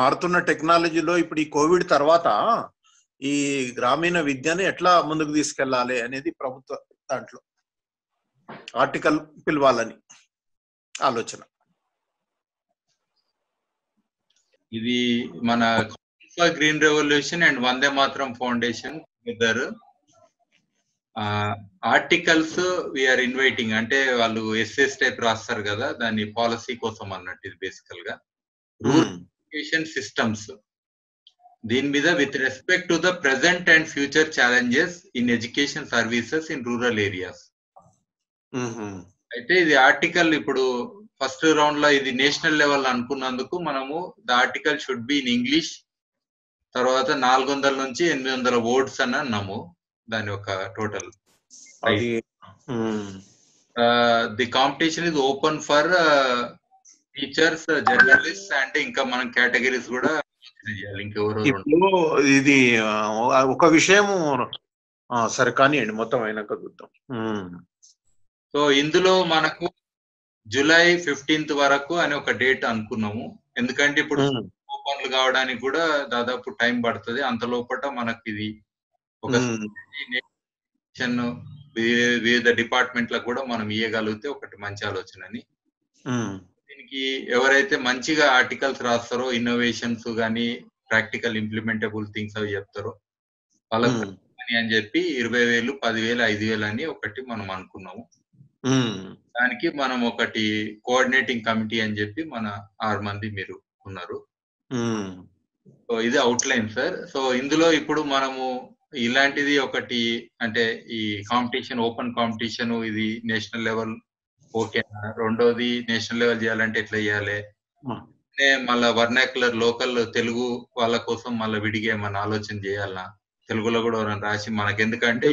మారుతున్న టెక్నాలజీలో ఇప్పుడు ఈ కోవిడ్ తర్వాత ఈ గ్రామీణ విద్యని ఎట్లా ముందుకు తీసుకెళ్ళాలి అనేది ప్రభుత్వ దాంట్లో ఆర్టికల్ పిలవాలని ఆలోచన. ఇది మన గ్రీన్ రెవల్యూషన్ అండ్ వందే మాత్రం ఫౌండేషన్ ఇద్దరు. ఆర్టికల్స్ వీఆర్ ఇన్వైటింగ్ అంటే వాళ్ళు ఎస్ఎస్ టైప్ రాస్తారు కదా దాని పాలసీ కోసం అన్నట్టు ఇది బేసికల్గా. ఎడ్యుకేషన్ సిస్టమ్స్ దీని మీద with respect to the present and future challenges in education services in rural areas అయితే ఇది ఆర్టికల్ ఇప్పుడు ఫస్ట్ రౌండ్లో ఇది నేషనల్ లెవెల్ అనుకున్నందుకు మనము the article should be in English తర్వాత నాలుగు వందల నుంచి ఎనిమిది వందల వర్డ్స్ అని అన్నాము దాని యొక్క total the competition is open for teachers journalist అంటే ఇంకా మనం కేటగిరీస్ కూడా ఇప్పుడు ఇది ఒక విషయము సరే కానివ్వండి మొత్తం అయినాక చూద్దాం. సో ఇందులో మనకు జూలై ఫిఫ్టీన్త్ వరకు అని ఒక డేట్ అనుకున్నాము. ఎందుకంటే ఇప్పుడు. ఓపెన్లు కావడానికి కూడా దాదాపు టైం పడుతుంది. అంత లోపల మనకి ఇది ఒక వివిధ డిపార్ట్మెంట్లకు కూడా మనం ఇవ్వగలిగితే ఒకటి మంచి ఆలోచన అని. దీనికి ఎవరైతే మంచిగా ఆర్టికల్స్ రాస్తారో ఇన్నోవేషన్స్ కానీ ప్రాక్టికల్ ఇంప్లిమెంటబుల్ థింగ్స్ అవి చెప్తారో వాళ్ళకి. అని చెప్పి ఇరవై వేలు పదివేలు ఐదు వేలు అని ఒకటి మనం అనుకున్నాము. దానికి మనం ఒకటి కోఆర్డినేటింగ్ కమిటీ అని చెప్పి మన ఆరు మంది మీరు ఉన్నారు. సో ఇది అవుట్ లైన్ సార్ సో ఇందులో ఇప్పుడు మనము ఇలాంటిది ఒకటి అంటే ఈ కాంపిటీషన్ ఓపెన్ కాంపిటీషన్ ఇది నేషనల్ లెవెల్ ఓకేనా రెండోది నేషనల్ లెవెల్ చేయాలంటే ఎట్లా చేయాలి? మళ్ళా వర్నాక్యులర్ లోకల్ తెలుగు వాళ్ళ కోసం మళ్ళీ విడిగా ఏమన్నా ఆలోచన చేయాలనా తెలుగులో కూడా ఎవరైనా రాసి మనకి ఎందుకంటే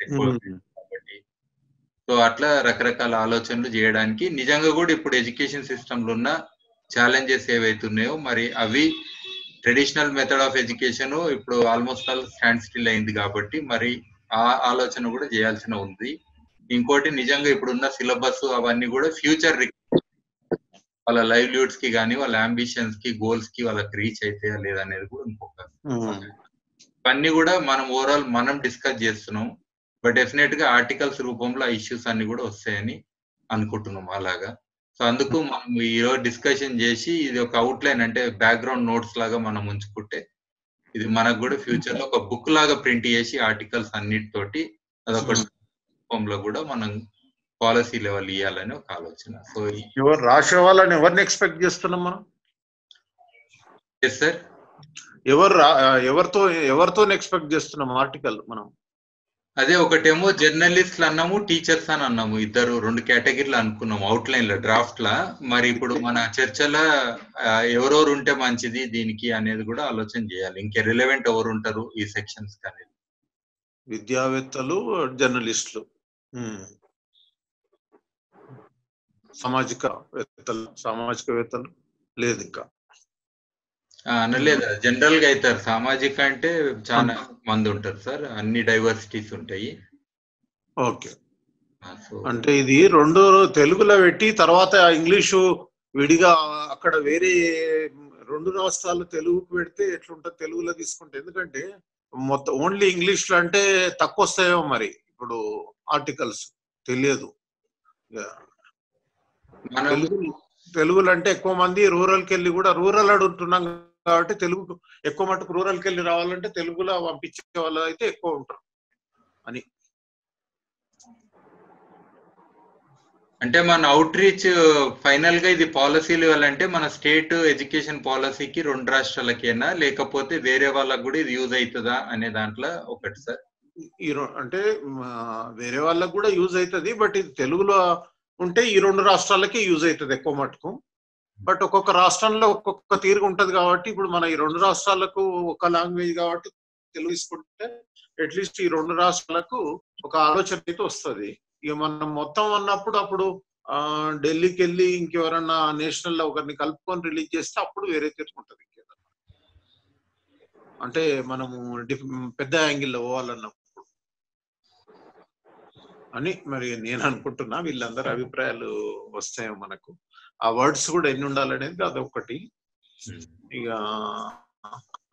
ఎక్కువ ఉమ్. కాబట్టి. సో అట్లా రకరకాల ఆలోచనలు చేయడానికి నిజంగా కూడా ఇప్పుడు ఎడ్యుకేషన్ సిస్టమ్లో ఉన్న ఛాలెంజెస్ ఏవైతున్నాయో మరి అవి ట్రెడిషనల్ మెథడ్ ఆఫ్ ఎడ్యుకేషన్ ఇప్పుడు ఆల్మోస్ట్ ఆల్ స్టాండ్ స్టిల్ అయింది కాబట్టి మరి ఆ ఆలోచన కూడా చేయాల్సిన ఉంది. ఇంకోటి నిజంగా ఇప్పుడున్న సిలబస్ అవన్నీ కూడా ఫ్యూచర్ వాళ్ళ లైవ్లీహుడ్స్కి కానీ వాళ్ళ అంబిషన్స్కి గోల్స్కి వాళ్ళకి రీచ్ అయితే లేదనేది కూడా ఇంకొక ఉమ్. ఇవన్నీ కూడా మనం ఓవరాల్ మనం డిస్కస్ చేస్తున్నాం. బట్ డెఫినెట్గా ఆర్టికల్స్ రూపంలో ఆ ఇష్యూస్ అన్ని కూడా వస్తాయని అనుకుంటున్నాం అలాగా. సో అందుకు మనం ఈ రోజు డిస్కషన్ చేసి ఇది ఒక అవుట్లైన్ అంటే బ్యాక్గ్రౌండ్ నోట్స్ లాగా మనం ఉంచుకుంటే ఇది మనకు కూడా ఫ్యూచర్లో ఒక బుక్ లాగా ప్రింట్ చేసి ఆర్టికల్స్ అన్నిటితోటి అదొక రూపంలో కూడా మనం పాలసీ లెవెల్ ఇవ్వాలని ఒక ఆలోచన. సో ఎవరు రాసే వాళ్ళని ఎవరిని ఎక్స్పెక్ట్ చేస్తున్నాం మనం? ఎస్ సార్ ఎవరు ఎవరితో ఎవరితో ఎక్స్పెక్ట్ చేస్తున్నాం ఆర్టికల్ మనం? అదే ఒకటేమో జర్నలిస్ట్లు అన్నాము టీచర్స్ అని అన్నాము. ఇద్దరు రెండు కేటగిరీలు అనుకున్నాము అవుట్ లైన్లో డ్రాఫ్ట్ లా. మరి ఇప్పుడు మన చర్చలో ఎవరెవరు ఉంటే మంచిది దీనికి అనేది కూడా ఆలోచన చేయాలి. ఇంకే రిలవెంట్ ఎవరు ఉంటారు ఈ సెక్షన్స్ అనేది. విద్యావేత్తలు జర్నలిస్టులు. సామాజిక వేత్తలు సామాజికవేత్తలు లేదు ఇంకా. ఆ, అనలేదు జనరల్గా అవుతారు సామాజిక అంటే చాలా మంది ఉంటారు సార్ అన్ని డైవర్సిటీస్ ఉంటాయి. ఓకే. అంటే ఇది రెండు తెలుగులో పెట్టి తర్వాత ఇంగ్లీషు విడిగా అక్కడ వేరే రెండు రాష్ట్రాలు తెలుగుకు పెడితే ఎట్లుంటుంది తెలుగులో తీసుకుంటే? ఎందుకంటే మొత్తం ఓన్లీ ఇంగ్లీష్లో అంటే తక్కువ వస్తాయేమో మరి. ఇప్పుడు ఆర్టికల్స్. తెలియదు. తెలుగులో అంటే ఎక్కువ మంది రూరల్కి వెళ్ళి కూడా రూరల్ అడుగుతున్నాం కాబట్టి తెలుగు ఎక్కువ మటుకు రూరల్కి వెళ్ళి రావాలంటే తెలుగులో పంపించే వాళ్ళు అయితే ఎక్కువ ఉంటారు. అని. అంటే మన అవుట్ రీచ్ ఫైనల్గా ఇది పాలసీ లెవెల్ అంటే మన స్టేట్ ఎడ్యుకేషన్ పాలసీకి రెండు రాష్ట్రాలకేనా? లేకపోతే వేరే వాళ్ళకి కూడా ఇది యూజ్ అవుతుందా అనే దాంట్లో ఒకటి సార్. ఈ అంటే వేరే వాళ్ళకి కూడా యూజ్ అవుతుంది బట్ ఇది తెలుగులో ఉంటే ఈ రెండు రాష్ట్రాలకే యూజ్ అవుతుంది ఎక్కువ మటుకు. బట్ ఒక్కొక్క రాష్ట్రంలో ఒక్కొక్క తీరుగా ఉంటది కాబట్టి ఇప్పుడు మన ఈ రెండు రాష్ట్రాలకు ఒక లాంగ్వేజ్ కాబట్టి తెలుగు తీసుకుంటే అట్లీస్ట్ ఈ రెండు రాష్ట్రాలకు ఒక ఆలోచన అయితే వస్తుంది. ఇక మనం మొత్తం అన్నప్పుడు అప్పుడు ఆ, ఢిల్లీకి వెళ్ళి ఇంకెవరన్నా నేషనల్లో ఒకరిని కలుపుకొని రిలీజ్ చేస్తే అప్పుడు వేరే తీరుకుంటది అంటే మనము పెద్ద యాంగిల్లో పోవాలన్నప్పుడు. అని మరి నేను అనుకుంటున్నా. వీళ్ళందరి అభిప్రాయాలు వస్తాయో మనకు. ఆ వర్డ్స్ కూడా ఎన్ని ఉండాలనేది అదొకటి ఇక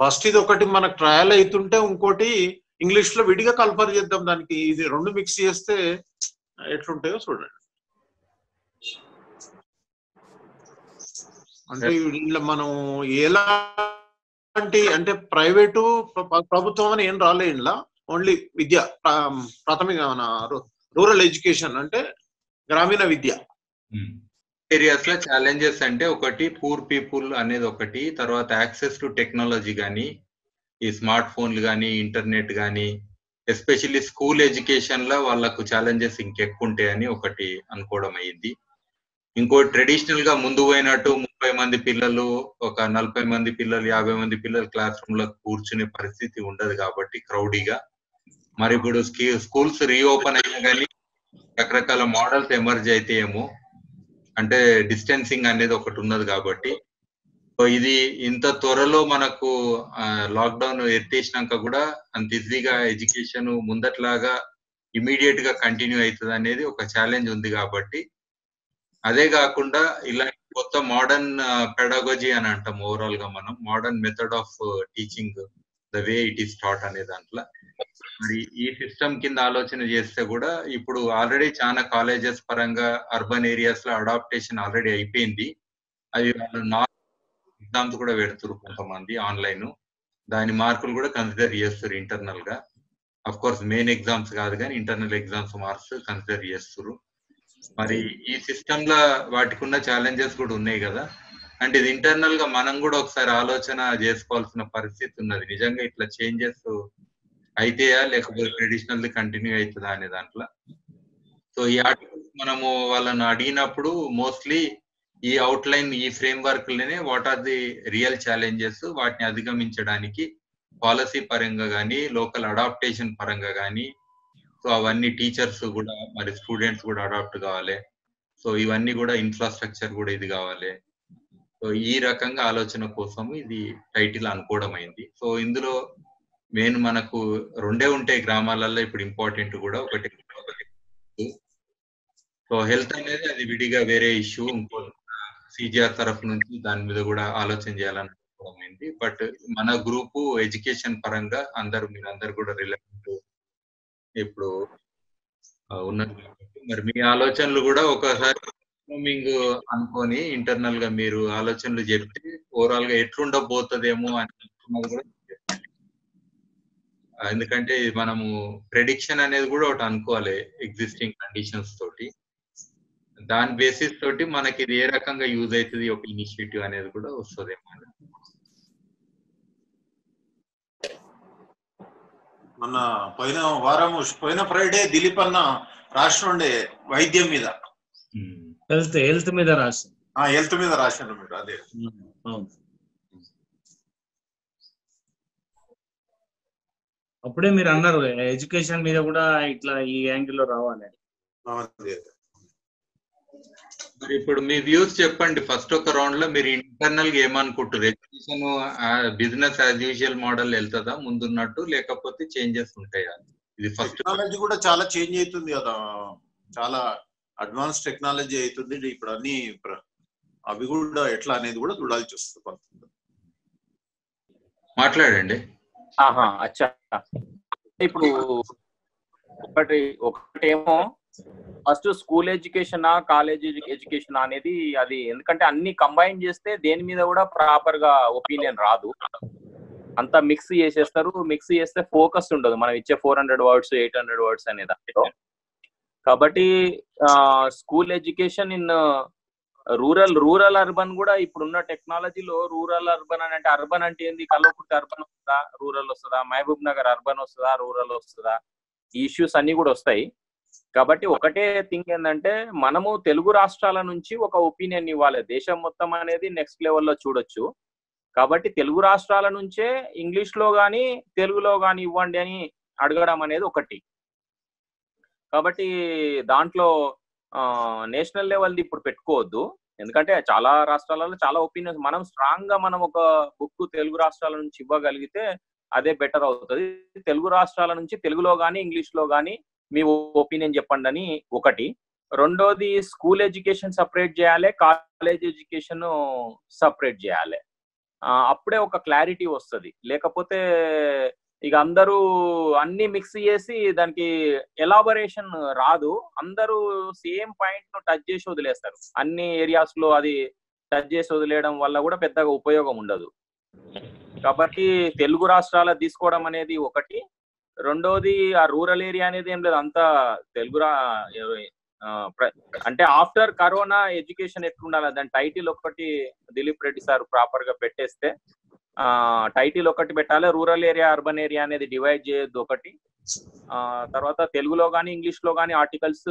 ఫస్ట్ ఇది ఒకటి మనకు ట్రయల్ అవుతుంటే ఇంకోటి ఇంగ్లీష్లో విడిగా కల్పర్ చేద్దాం దానికి. ఇది రెండు మిక్స్ చేస్తే ఎట్లుంటాయో చూడండి. అంటే వీళ్ళ మనం ఎలాంటి అంటే ప్రైవేటు ప్ర- ప్రభుత్వం అని ఏం రాలే ఇంట్లో ఓన్లీ విద్య ప్రా- ప్రాథమిక మన రూరల్ ఎడ్యుకేషన్ అంటే గ్రామీణ విద్య. ఏరియాస్లో ఛాలెంజెస్ అంటే ఒకటి పూర్ పీపుల్ అనేది ఒకటి తర్వాత యాక్సెస్ టు టెక్నాలజీ కానీ ఈ స్మార్ట్ ఫోన్లు కానీ ఇంటర్నెట్ కానీ ఎస్పెషల్లీ స్కూల్ ఎడ్యుకేషన్లో వాళ్ళకు ఛాలెంజెస్ ఇంకెక్కువ ఉంటాయని ఒకటి అనుకోవడం అయ్యింది. ఇంకో ట్రెడిషనల్గా ముందు పోయినట్టు ముప్పై మంది పిల్లలు ఒక నలభై మంది పిల్లలు యాభై మంది పిల్లలు క్లాస్ రూమ్లో కూర్చునే పరిస్థితి ఉండదు కాబట్టి క్రౌడీగా మరి ఇప్పుడు స్కూల్స్ రీఓపెన్ అయినా కానీ రకరకాల మోడల్స్ ఎమర్జ్ అయితే ఏమో అంటే డిస్టెన్సింగ్ అనేది ఒకటి ఉన్నది కాబట్టి. ఇది ఇంత త్వరలో మనకు లాక్డౌన్ ఎత్తేసినాక కూడా అంత ఈజీగా ఎడ్యుకేషన్ ముందట్లాగా ఇమీడియట్గా కంటిన్యూ అవుతుంది అనేది ఒక ఛాలెంజ్ ఉంది కాబట్టి. అదే కాకుండా ఇలాంటి కొత్త మోడర్న్ పెడాగజీ అని అంటాం ఓవరాల్గా మనం modern method of teaching. The way it is taught అనే దాంట్లో. మరి ఈ సిస్టమ్ కింద ఆలోచన చేస్తే కూడా ఇప్పుడు ఆల్రెడీ చాలా కాలేజెస్ పరంగా అర్బన్ ఏరియాస్లో అడాప్టేషన్ ఆల్రెడీ అయిపోయింది. అవి వాళ్ళు ఎగ్జామ్స్ కూడా పెడుతున్నారు కొంతమంది ఆన్లైన్ దాని మార్కులు కూడా కన్సిడర్ చేస్తారు ఇంటర్నల్గా. అఫ్ కోర్స్ మెయిన్ ఎగ్జామ్స్ కాదు కానీ ఇంటర్నల్ ఎగ్జామ్స్ మార్క్స్ కన్సిడర్ చేస్తారు మరి ఈ సిస్టమ్లో వాటికి ఉన్న ఛాలెంజెస్ కూడా ఉన్నాయి కదా. అంటే ఇది ఇంటర్నల్గా మనం కూడా ఒకసారి ఆలోచన చేసుకోవాల్సిన పరిస్థితి ఉన్నది. నిజంగా ఇట్లా చేంజెస్ అయితేయా? లేకపోతే ట్రెడిషనల్ కంటిన్యూ అవుతుందా అనే దాంట్లో? సో ఈ ఆర్టికల్స్ మనము వాళ్ళని అడిగినప్పుడు మోస్ట్లీ ఈ అవుట్లైన్ ఈ ఫ్రేమ్ వర్క్లోనే what are the real challenges వాటిని అధిగమించడానికి పాలసీ పరంగా కానీ లోకల్ అడాప్టేషన్ పరంగా కానీ సో అవన్నీ టీచర్స్ కూడా మరి స్టూడెంట్స్ కూడా అడాప్ట్ కావాలి. సో ఇవన్నీ కూడా ఇన్ఫ్రాస్ట్రక్చర్ కూడా ఇది కావాలి. సో ఈ రకంగా ఆలోచన కోసం ఇది టైటిల్ అనుకోవడం అయింది. సో ఇందులో మెయిన్ మనకు రెండే ఉంటాయి గ్రామాలలో ఇప్పుడు ఇంపార్టెంట్ కూడా ఒకటి. సో హెల్త్ అనేది అది విడిగా వేరే ఇష్యూ ఇంకో సిజిఆర్ తరఫు నుంచి దాని మీద కూడా ఆలోచన చేయాలని బట్ మన గ్రూపు ఎడ్యుకేషన్ పరంగా అందరు మీరు కూడా రిలవెంట్ ఇప్పుడు ఉన్నది మరి మీ ఆలోచనలు కూడా ఒకసారి మింగ్ అనుకొని ఇంటర్నల్గా మీరు ఆలోచనలు చెప్తే ఓవరాల్గా ఎట్లుండబోతుందేమో అని కూడా. ఎందుకంటే మనము ప్రెడిక్షన్ అనేది కూడా ఒకటి అనుకోవాలి ఎగ్జిస్టింగ్ కండిషన్స్ తోటి. దాని బేసిస్ తోటి మనకి ఇది ఏ రకంగా యూజ్ అవుతుంది ఒక ఇనిషియేటివ్ అనేది కూడా వస్తుందేమో మొన్న పోయిన వారం పోయిన ఫ్రైడే దిలీప్ అన్న రాష్ట్రం వైద్యం మీద. హెల్త్ హెల్త్ మీద రాసి హెల్త్ మీద రాశాను మీరు అదే. అవును. అప్పుడే మీరు అన్నారు ఎడ్యుకేషన్ మీద కూడా ఇట్లా ఈ యాంగిల్లో రావాలి మరి ఇప్పుడు మీ వ్యూస్ చెప్పండి ఫస్ట్ ఒక రౌండ్లో మీరు ఇంటర్నల్గా ఏమనుకుంటారు education business as usual model వెళ్తుందా? ముందున్నట్టు లేకపోతే చేంజెస్ ఉంటాయా? ఇది ఫస్ట్ టెక్నాలజీ కూడా చాలా చేంజ్ అవుతుంది కదా. చాలా అడ్వాన్స్ టెక్నాలజీ అవుతుంది. ఇప్పుడు అన్ని అవి కూడా ఎట్లా అనేది కూడా చూడాల్సి వస్తుంది మాట్లాడండి. ఆహా అచ్చా. ఇప్పుడు ఒకటి ఒకటేమో first school education college education అనేది అది ఎందుకంటే అన్ని కంబైన్ చేస్తే దేని మీద కూడా ప్రాపర్గా ఒపీనియన్ రాదు. అంతా మిక్స్ చేసేస్తారు. మిక్స్ చేస్తే ఫోకస్ ఉండదు. మనం ఇచ్చే four hundred words eight hundred words అనే దాంట్లో. కాబట్టి school education in rural rural urban కూడా ఇప్పుడున్న టెక్నాలజీలో రూరల్ అర్బన్ అని అంటే అర్బన్ అంటే ఏంది? కల్వకుర్తి అర్బన్ వస్తుందా? రూరల్ వస్తుందా? మహబూబ్ నగర్ అర్బన్ వస్తుందా? రూరల్ వస్తుందా? ఈ ఇష్యూస్ అన్ని కూడా వస్తాయి. కాబట్టి ఒకటే థింగ్ ఏంటంటే మనము తెలుగు రాష్ట్రాల నుంచి ఒక ఒపీనియన్ ఇవ్వాలి. దేశం మొత్తం అనేది నెక్స్ట్ లెవెల్లో చూడొచ్చు. కాబట్టి తెలుగు రాష్ట్రాల నుంచే ఇంగ్లీష్లో కానీ తెలుగులో కానీ ఇవ్వండి అని అడగడం అనేది ఒకటి. కాబట్టి దాంట్లో నేషనల్ లెవెల్ది ఇప్పుడు పెట్టుకోవద్దు. ఎందుకంటే చాలా రాష్ట్రాలలో చాలా ఒపీనియన్స్ మనం స్ట్రాంగ్గా మనం ఒక బుక్ తెలుగు రాష్ట్రాల నుంచి ఇవ్వగలిగితే అదే బెటర్ అవుతుంది. తెలుగు రాష్ట్రాల నుంచి తెలుగులో కానీ ఇంగ్లీష్లో కానీ మీ ఒపీనియన్ చెప్పండి అని ఒకటి. రెండోది స్కూల్ ఎడ్యుకేషన్ సపరేట్ చేయాలి కాలేజ్ ఎడ్యుకేషన్ సపరేట్ చేయాలి. ఆ, అప్పుడే ఒక క్లారిటీ వస్తుంది. లేకపోతే ఇక అందరూ అన్ని మిక్స్ చేసి దానికి ఎలాబరేషన్ రాదు. అందరూ సేమ్ పాయింట్ను టచ్ చేసి వదిలేస్తారు. అన్ని ఏరియాస్లో అది టచ్ చేసి వదిలేయడం వల్ల కూడా పెద్దగా ఉపయోగం ఉండదు. కాబట్టి తెలుగు రాష్ట్రాల తీసుకోవడం అనేది ఒకటి. రెండోది ఆ రూరల్ ఏరియా అనేది ఏం లేదు అంతా తెలుగు రా అంటే ఆఫ్టర్ కరోనా ఎడ్యుకేషన్ ఎట్లుండాలి దాని టైటిల్ ఒకటి దిలీప్ రెడ్డి సార్ ప్రాపర్గా పెట్టేస్తే టైటిల్ ఒకటి పెట్టాలి రూరల్ ఏరియా అర్బన్ ఏరియా అనేది డివైడ్ చేయొద్దు ఒకటి. ఆ తర్వాత తెలుగులో కానీ ఇంగ్లీష్లో కానీ ఆర్టికల్స్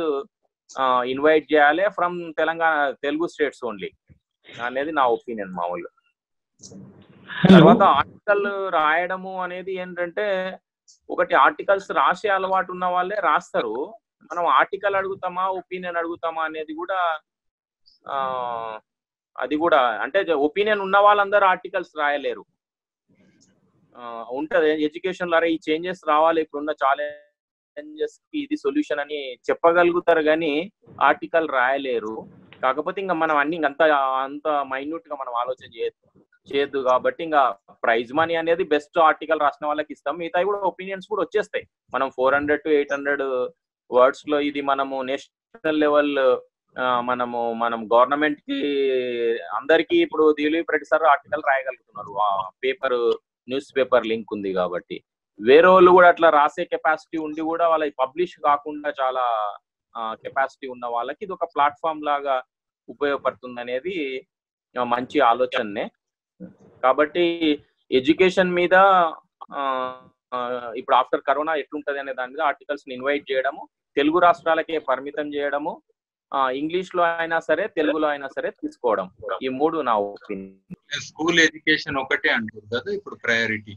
ఇన్వైట్ చేయాలి from Telangana Telugu states only. అనేది నా ఒపీనియన్ మామూలుగా తర్వాత ఆర్టికల్ రాయడము అనేది ఏంటంటే ఒకటి ఆర్టికల్స్ రాసే అలవాటు ఉన్న వాళ్ళే రాస్తారు. మనం ఆర్టికల్ అడుగుతామా ఒపీనియన్ అడుగుతామా అనేది కూడా ఆ అది కూడా అంటే ఒపీనియన్ ఉన్న వాళ్ళందరూ ఆర్టికల్స్ రాయలేరు. ఉంటది. ఎడ్యుకేషన్లో అరే ఈ చేంజెస్ రావాలి. ఇప్పుడున్న ఛాలెంజెస్కి ఇది సొల్యూషన్ అని చెప్పగలుగుతారు కానీ ఆర్టికల్ రాయలేరు. కాకపోతే ఇంకా మనం అన్ని అంత అంత మైన్యూట్గా మనం ఆలోచన చేయొద్దు చేయొద్దు కాబట్టి ఇంకా ప్రైజ్ మనీ అనేది బెస్ట్ ఆర్టికల్ రాసిన వాళ్ళకి ఇస్తాం. మిగతా కూడా ఒపీనియన్స్ కూడా వచ్చేస్తాయి. మనం four hundred to eight hundred వర్డ్స్లో ఇది మనము నేషనల్ లెవెల్ మనము మనం గవర్నమెంట్కి అందరికి ఇప్పుడు దిలీప్ రెడ్డి సార్ ఆర్టికల్ రాయగలుగుతున్నారు. పేపర్ న్యూస్ పేపర్ లింక్ ఉంది కాబట్టి. వేరే వాళ్ళు కూడా అట్లా రాసే కెపాసిటీ ఉండి కూడా వాళ్ళ పబ్లిష్ కాకుండా చాలా కెపాసిటీ ఉన్న వాళ్ళకి ఇది ఒక ప్లాట్ఫామ్ లాగా ఉపయోగపడుతుంది అనేది మంచి ఆలోచనే కాబట్టి ఎడ్యుకేషన్ మీద ఆ, ఇప్పుడు ఆఫ్టర్ కరోనా ఎట్లుంటది అనే దాని మీద ఆర్టికల్స్ని ఇన్వైట్ చేయడము తెలుగు రాష్ట్రాలకే పరిమితం చేయడము ఇంగ్లీష్లో అయినా సరే తెలుగులో అయినా సరే తీసుకోవడం. ఈ మూడు నా ఒపీనియన్ స్కూల్ ఎడ్యుకేషన్ ఒకటే అంటారు కదా ఇప్పుడు ప్రయారిటీ?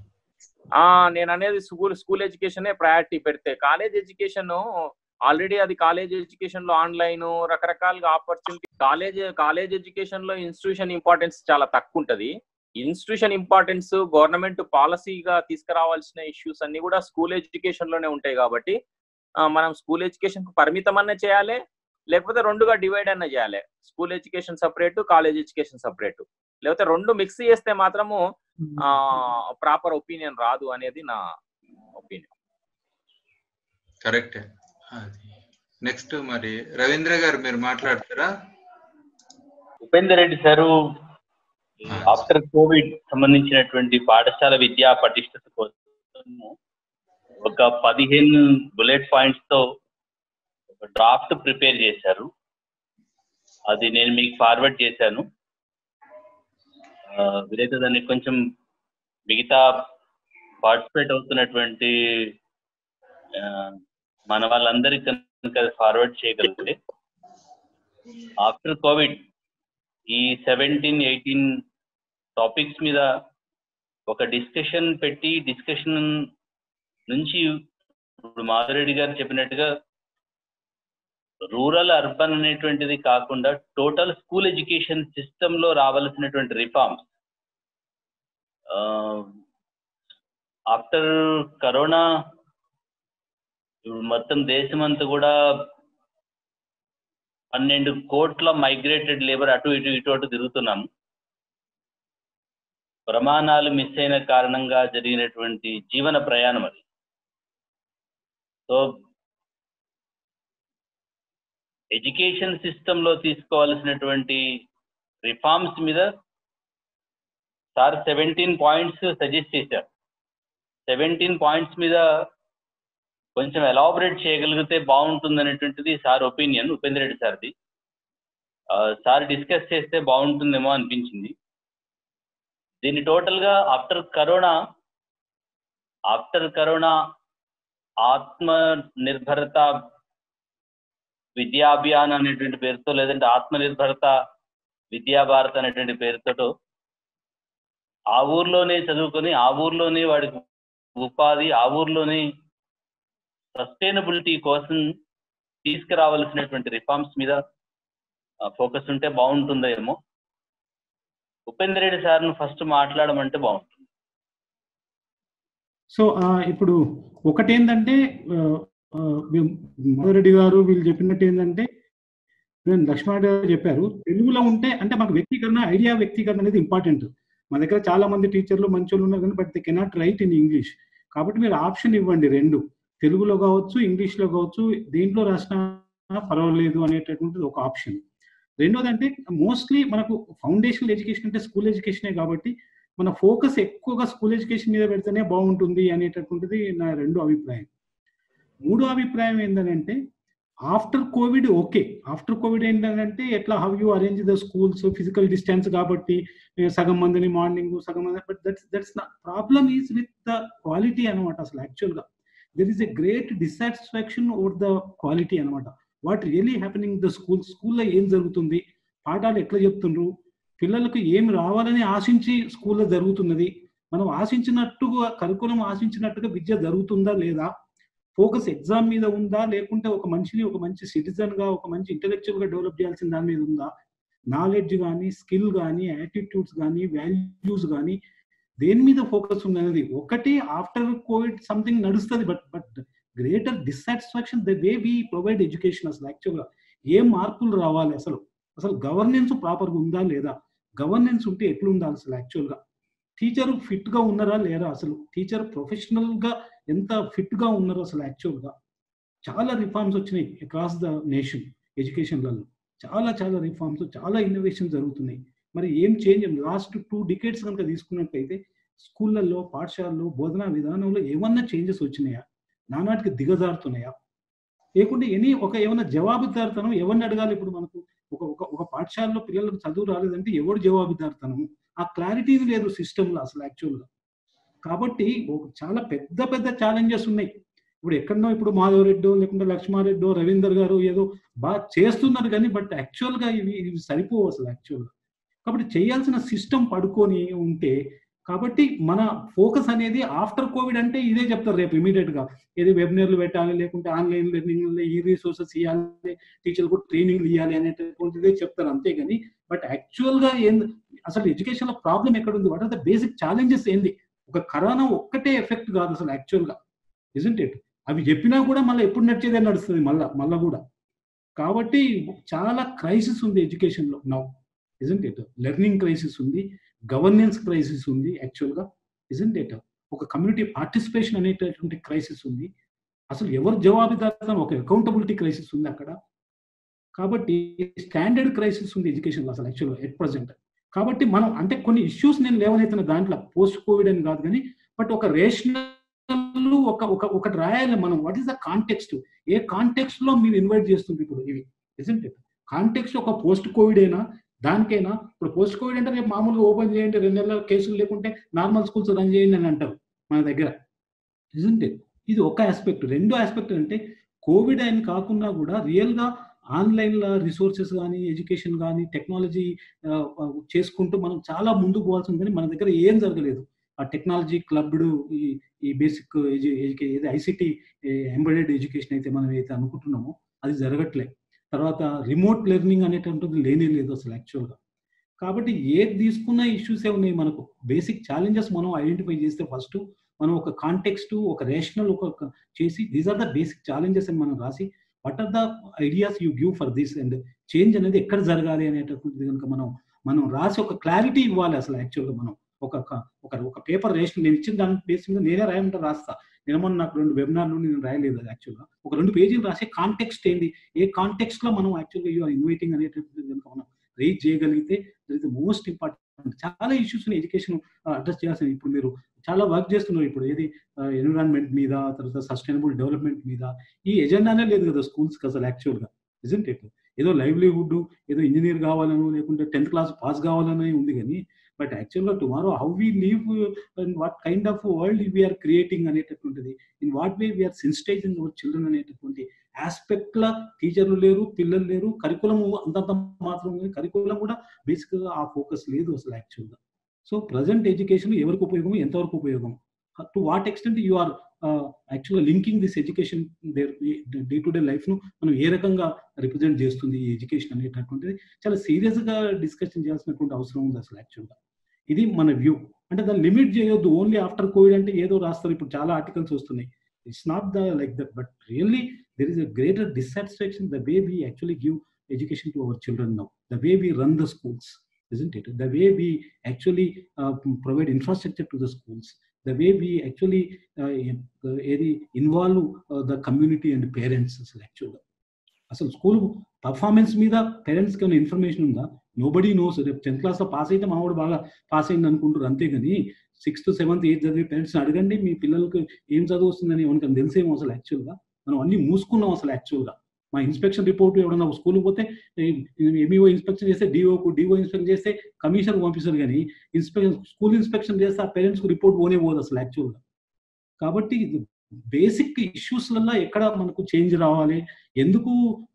ఆ నేను అనేది స్కూల్ స్కూల్ ఎడ్యుకేషన్ ప్రయారిటీ పెడితే. కాలేజ్ ఎడ్యుకేషన్ ఆల్రెడీ అది కాలేజ్ ఎడ్యుకేషన్లో ఆన్లైన్ రకరకాలుగా ఆపర్చునిటీ. కాలేజ్ కాలేజ్ ఎడ్యుకేషన్లో ఇన్స్టిట్యూషన్ ఇంపార్టెన్స్ చాలా తక్కువ ఉంటది ఇన్స్టిట్యూషన్ ఇంపార్టెన్స్ గవర్నమెంట్ పాలసీగా తీసుకురావాల్సిన ఇష్యూస్ అన్ని కూడా స్కూల్ ఎడ్యుకేషన్లోనే ఉంటాయి కాబట్టి మనం స్కూల్ ఎడ్యుకేషన్కు పరిమితం అన్న చేయాలి లేకపోతే రెండుగా డివైడ్ అన్న చేయాలి. School education separate college education separate. లేకపోతే రెండు మిక్స్ చేస్తే మాత్రము ప్రాపర్ ఒపీనియన్ రాదు అనేది నా ఒపీనియన్ కరెక్టే నెక్స్ట్ మరి రవీంద్ర గారు మీరు మాట్లాడతారా? Upender Reddy sir after covid సంబంధించినటువంటి పాఠశాల విద్యా పటిష్టత కోసం ఒక పదిహేను బుల్లెట్ పాయింట్స్తో ఒక డ్రాఫ్ట్ ప్రిపేర్ చేశారు. అది నేను మీకు ఫార్వర్డ్ చేశాను. ఆ, వీలైతే దాన్ని కొంచెం మిగతా పార్టిసిపేట్ అవుతున్నటువంటి మన వాళ్ళందరికీ కనుక ఫార్వర్డ్ చేయగలిగితే ఆఫ్టర్ కోవిడ్ ఈ సెవెంటీన్ ఎయిటీన్ టాపిక్స్ మీద ఒక డిస్కషన్ పెట్టి డిస్కషన్ నుంచి ఇప్పుడు మాధురెడ్డి గారు చెప్పినట్టుగా రూరల్ అర్బన్ అనేటువంటిది కాకుండా టోటల్ స్కూల్ ఎడ్యుకేషన్ సిస్టమ్లో రావాల్సినటువంటి రిఫార్మ్స్. ఆఫ్టర్ కరోనా మొత్తం మొత్తం దేశమంతా కూడా పన్నెండు కోట్ల మైగ్రేటెడ్ లేబర్ అటు ఇటు ఇటు అటు తిరుగుతున్నాం. ప్రమాణాలు మిస్ అయిన కారణంగా జరిగినటువంటి జీవన ప్రయాణం అది. సో ఎడ్యుకేషన్ సిస్టమ్లో తీసుకోవాల్సినటువంటి రిఫార్మ్స్ మీద సార్ సెవెంటీన్ పాయింట్స్ సజెస్ట్ చేశారు. సెవెంటీన్ పాయింట్స్ మీద కొంచెం ఎలాబరేట్ చేయగలిగితే బాగుంటుంది అనేటువంటిది సార్ ఒపీనియన్ ఉపేంద్ర రెడ్డి సార్ది. సార్ డిస్కస్ చేస్తే బాగుంటుందేమో అనిపించింది. దీన్ని టోటల్గా ఆఫ్టర్ కరోనా ఆఫ్టర్ కరోనా ఆత్మ నిర్భరత విద్యా అభియాన్ అనేటువంటి పేరుతో లేదంటే ఆత్మనిర్భరత విద్యాభారత్ విద్యా భారత్ అనేటువంటి పేరుతో ఆ ఊర్లోనే చదువుకొని ఆ ఊర్లోనే వాడికి ఉపాధి ఆ ఊర్లోనే సస్టైనబిలిటీ కోసం తీసుకురావాల్సినటువంటి రిఫార్మ్స్ మీద ఫోకస్ ఉంటే బాగుంటుందేమో. ఉపేంద్ర రెడ్డి సార్ను ఫస్ట్ మాట్లాడమంటే బాగుంటుంది. సో ఇప్పుడు ఒకటేంటంటే మధురెడ్డి గారు వీళ్ళు చెప్పినట్టు ఏంటంటే లక్ష్మణ్ గారు చెప్పారు తెలుగులో ఉంటే అంటే మాకు వ్యక్తీకరణ ఐడియా వ్యక్తీకరణ అనేది ఇంపార్టెంట్ మన దగ్గర చాలా మంది టీచర్లు వాళ్ళు ఉన్నారు కానీ but they cannot write in English కాబట్టి మీరు ఆప్షన్ ఇవ్వండి రెండు. తెలుగులో కావచ్చు ఇంగ్లీష్లో కావచ్చు దేంట్లో రాసిన పర్వాలేదు అనేటటువంటిది ఒక ఆప్షన్ రెండోది అంటే మోస్ట్లీ మనకు ఫౌండేషనల్ ఎడ్యుకేషన్ అంటే స్కూల్ ఎడ్యుకేషనే కాబట్టి మన ఫోకస్ ఎక్కువగా స్కూల్ ఎడ్యుకేషన్ మీద పెడితేనే బాగుంటుంది అనేటటువంటిది నా రెండు అభిప్రాయం. మూడో అభిప్రాయం ఏంటంటే after covid okay. After covid ఏంటంటే ఎట్లా how you arrange the schools physical distance కాబట్టి సగం మందిని మార్నింగ్ సగం మంది but that's that's problem is with the quality అనమాట అసలు యాక్చువల్గా. There is a great dissatisfaction over the quality అనమాట what really happening the school స్కూల్లో ఏం జరుగుతుంది? పాఠాలు ఎట్లా చెప్తుండ్రు? పిల్లలకు ఏం రావాలని ఆశించి స్కూల్లో జరుగుతున్నది? మనం ఆశించినట్టుగా కరికులం ఆశించినట్టుగా విద్య జరుగుతుందా లేదా? ఫోకస్ ఎగ్జామ్ మీద ఉందా? లేకుంటే ఒక మనిషిని ఒక మంచి సిటిజన్గా ఒక మంచి ఇంటలెక్చువల్గా డెవలప్ చేయాల్సిన దాని మీద ఉందా? నాలెడ్జ్ కానీ స్కిల్ కానీ యాటిట్యూడ్స్ కానీ వాల్యూస్ కానీ దేని మీద ఫోకస్ ఉన్నది ఒకటి ఆఫ్టర్ కోవిడ్ సంథింగ్ నడుస్తుంది. But but greater dissatisfaction the way we provide education అసలు యాక్చువల్గా ఏం మార్పులు రావాలి అసలు? అసలు గవర్నెన్స్ ప్రాపర్గా ఉందా లేదా? గవర్నెన్స్ ఉంటే ఎట్లుండాలి అసలు యాక్చువల్గా టీచర్ ఫిట్గా ఉన్నారా లేరా అసలు? టీచర్ ప్రొఫెషనల్గా ఎంత ఫిట్గా ఉన్నారో అసలు యాక్చువల్గా. చాలా రిఫార్మ్స్ వచ్చినాయి అక్రాస్ ద నేషన్ ఎడ్యుకేషన్లలో చాలా చాలా రిఫార్మ్స్ చాలా ఇన్నోవేషన్ జరుగుతున్నాయి. మరి ఏం చేంజ్ లాస్ట్ టూ డికేట్స్ కనుక తీసుకున్నట్టయితే స్కూళ్ళల్లో పాఠశాలలో బోధనా విధానంలో ఏమన్నా చేంజెస్ వచ్చినాయా? నానాటికి దిగజారుతున్నాయా? లేకుంటే ఎనీ ఒక ఏమైనా జవాబుదారుతనం ఎవరిని అడగాలి ఇప్పుడు మనకు? ఒక ఒక ఒక పాఠశాలలో పిల్లలకు చదువు రాలేదంటే ఎవరు జవాబుదారుతనం ఆ క్లారిటీ లేదు సిస్టంలో అసలు యాక్చువల్గా కాబట్టి చాలా పెద్ద పెద్ద ఛాలెంజెస్ ఉన్నాయి. ఇప్పుడు ఎక్కడనో ఇప్పుడు మాధవరెడ్డో లేకుంటే లక్ష్మారెడ్డో రవీందర్ గారు ఏదో బాగా చేస్తున్నారు కానీ బట్ యాక్చువల్గా ఇవి ఇవి సరిపోవు అసలు యాక్చువల్గా కాబట్టి చేయాల్సిన సిస్టమ్ పడుకొని ఉంటే కాబట్టి మన ఫోకస్ అనేది ఆఫ్టర్ కోవిడ్ అంటే ఇదే చెప్తారు రేపు ఇమీడియట్గా. ఏది వెబినార్లు పెట్టాలి లేకుంటే ఆన్లైన్ లెర్నింగ్ ఈ రిసోర్సెస్ ఇవ్వాలి టీచర్ కూడా ట్రైనింగ్ ఇవ్వాలి అనేటటువంటిదే చెప్తారు అంతేగాని బట్ యాక్చువల్గా ఏం అసలు ఎడ్యుకేషన్లో ప్రాబ్లం ఎక్కడ ఉంది? What are the basic challenges ఏంది? ఒక కరోనా ఒక్కటే ఎఫెక్ట్ కాదు అసలు యాక్చువల్గా ఇజంట్ ఇట్ అవి చెప్పినా కూడా మళ్ళీ ఎప్పుడు నడిచేదే నడుస్తుంది మళ్ళా మళ్ళా కూడా. కాబట్టి చాలా క్రైసిస్ ఉంది ఎడ్యుకేషన్లో now isn't it learning crisis ఉంది గవర్నెన్స్ క్రైసిస్ ఉంది యాక్చువల్గా ఇజంట్ ఇట్ ఒక కమ్యూనిటీ పార్టిసిపేషన్ అనేటటువంటి క్రైసిస్ ఉంది. అసలు ఎవరు జవాబుదారుతాం ఒక అకౌంటబిలిటీ క్రైసిస్ ఉంది అక్కడ. కాబట్టి స్టాండర్డ్ క్రైసిస్ ఉంది ఎడ్యుకేషన్లో అసలు యాక్చువల్గా ఎట్ ప్రజెంట్ కాబట్టి మనం అంటే కొన్ని ఇష్యూస్ నేను లేవనెత్తిన దాంట్లో పోస్ట్ కోవిడ్ అని కాదు కానీ బట్ ఒక రేషనల్ ఒక ఒక ఒకటి రాయాలి మనం. వాట్ ఈస్ ద కాంటెక్స్ట్ ఏ కాంటెక్స్ట్లో మీరు ఇన్వైట్ చేస్తుంది ఇప్పుడు ఇవి? ఇట్ కాంటెక్స్ట్ ఒక పోస్ట్ కోవిడ్ అయినా దానికైనా? ఇప్పుడు పోస్ట్ కోవిడ్ అంటే రేపు మామూలుగా ఓపెన్ చేయండి రెండు నెలల కేసులు లేకుంటే నార్మల్ స్కూల్స్ రన్ చేయండి అని అంటారు మన దగ్గర. ఇట్ ఇది ఒక ఆస్పెక్ట్ రెండో ఆస్పెక్ట్ అంటే కోవిడ్ అని కాకుండా కూడా రియల్గా ఆన్లైన్లో రిసోర్సెస్ కానీ ఎడ్యుకేషన్ కానీ టెక్నాలజీ చేసుకుంటూ మనం చాలా ముందుకు పోవాల్సింది కానీ మన దగ్గర ఏం జరగలేదు. ఆ టెక్నాలజీ క్లబ్డ్ ఈ ఈ బేసిక్ ఏది ఐసిటీ ఎంబెడెడ్ ఎడ్యుకేషన్ అయితే మనం అయితే అనుకుంటున్నామో అది జరగట్లే. తర్వాత రిమోట్ లెర్నింగ్ అనేటువంటిది లేనే లేదు అసలు యాక్చువల్గా. కాబట్టి ఏది తీసుకున్న ఇష్యూసే ఉన్నాయి మనకు. బేసిక్ ఛాలెంజెస్ మనం ఐడెంటిఫై చేస్తే ఫస్ట్ మనం ఒక కాంటెక్స్ట్ ఒక రేషనల్ ఒక చేసి these are the basic challenges అని మనం రాసి what are the ideas you give for this and change అనేది ఎక్కడ జరగాలి అనేటటువంటిది కనుక మనం మనం రాసి ఒక క్లారిటీ ఇవ్వాలి అసలు యాక్చువల్గా మనం. ఒక ఒక ఒక పేపర్ రేషన్ నేను ఇచ్చిన దాని బేస్ మీద నేనే రాయమంటే రాస్తా. నేను మొన్న నాకు రెండు వెబినార్ నుండి నేను రాయలేదు యాక్చువల్గా ఒక రెండు పేజీలు రాసే కాంటెక్స్ట్ ఏంది? ఏ కాంటెక్స్ట్లో మనం యాక్చువల్గా యూ ఆర్ ఇన్వైటింగ్ అనేటటువంటిది కనుక మనం రీచ్ చేయగలిగితే దట్ మోస్ట్ ఇంపార్టెంట్ చాలా ఇష్యూస్ ఎడ్యుకేషన్ అడ్రస్ చేయాల్సింది. ఇప్పుడు మీరు చాలా వర్క్ చేస్తున్నారు ఇప్పుడు. ఏది ఎన్విరాన్మెంట్ మీద తర్వాత సస్టైనబుల్ డెవలప్మెంట్ మీద. ఈ ఎజెండానే లేదు కదా స్కూల్స్కి అసలు యాక్చువల్గా ఇజెంట్ ఇట్ ఏదో లైవ్లీహుడ్ ఏదో ఇంజనీర్ కావాలను లేకుంటే టెన్త్ క్లాస్ పాస్ కావాలని ఉంది కానీ బట్ యాక్చువల్గా tomorrow how we leave and what kind of world we are creating అనేటటువంటిది in what way we are sensitising our children అనేటటువంటి ఆస్పెక్ట్ల టీచర్లు లేరు పిల్లలు లేరు కరికులం అంతంత మాత్రం కరికులం కూడా బేసిక్గా ఆ ఫోకస్ లేదు అసలు యాక్చువల్గా సో ప్రజెంట్ ఎడ్యుకేషన్ ఎవరికి ఉపయోగం ఎంతవరకు ఉపయోగం to what extent you are యాక్చువల్గా linking this education day to day లైఫ్ను మనం ఏ రకంగా రిప్రజెంట్ చేస్తుంది ఈ ఎడ్యుకేషన్ అనేటటువంటిది చాలా సీరియస్గా డిస్కషన్ చేయాల్సినటువంటి అవసరం ఉంది అసలు యాక్చువల్గా ఇది మన వ్యూ అంటే దాన్ని లిమిట్ చేయొద్దు. ఓన్లీ ఆఫ్టర్ కోవిడ్ అంటే ఏదో రాస్తారు. ఇప్పుడు చాలా ఆర్టికల్స్ వస్తున్నాయి. It's not the like that but really there is a greater dissatisfaction the way we actually give education to our children now the way we run the schools isn't it? The way we actually uh, provide infrastructure to the schools, the way we actually uh, uh involve uh, the community and parents అసలు అసలు school performance మీద పేరెంట్స్కి ఏమైనా information ఉందా? Nobody knows రేపు tenth క్లాస్లో pass అయితే మావాడు బాగా పాస్ అయింది అనుకుంటారు అంతేగాని సిక్స్త్ సెవెంత్ ఎయిత్ చదివే పేరెంట్స్ అడగండి. మీ పిల్లలకు ఏం చదువు వస్తుందని మనకు తెలిసేమో అసలు యాక్చువల్గా మనం అన్ని మూసుకున్నాం అసలు యాక్చువల్గా మా ఇన్స్పెక్షన్ రిపోర్ట్ ఎవడన్నా స్కూల్కి పోతే ఎంఈఓ ఇన్స్పెక్షన్ చేస్తే డిఓకు డిఓ ఇన్స్పెక్షన్ చేస్తే కమిషనర్ పంపిస్తారు కానీ ఇన్స్పెక్షన్ స్కూల్ ఇన్స్పెక్షన్ చేస్తే ఆ పేరెంట్స్కి రిపోర్ట్ పోనే పోదు అసలు యాక్చువల్గా కాబట్టి బేసిక్ ఇష్యూస్లలో ఎక్కడ మనకు చేంజ్ రావాలి ఎందుకు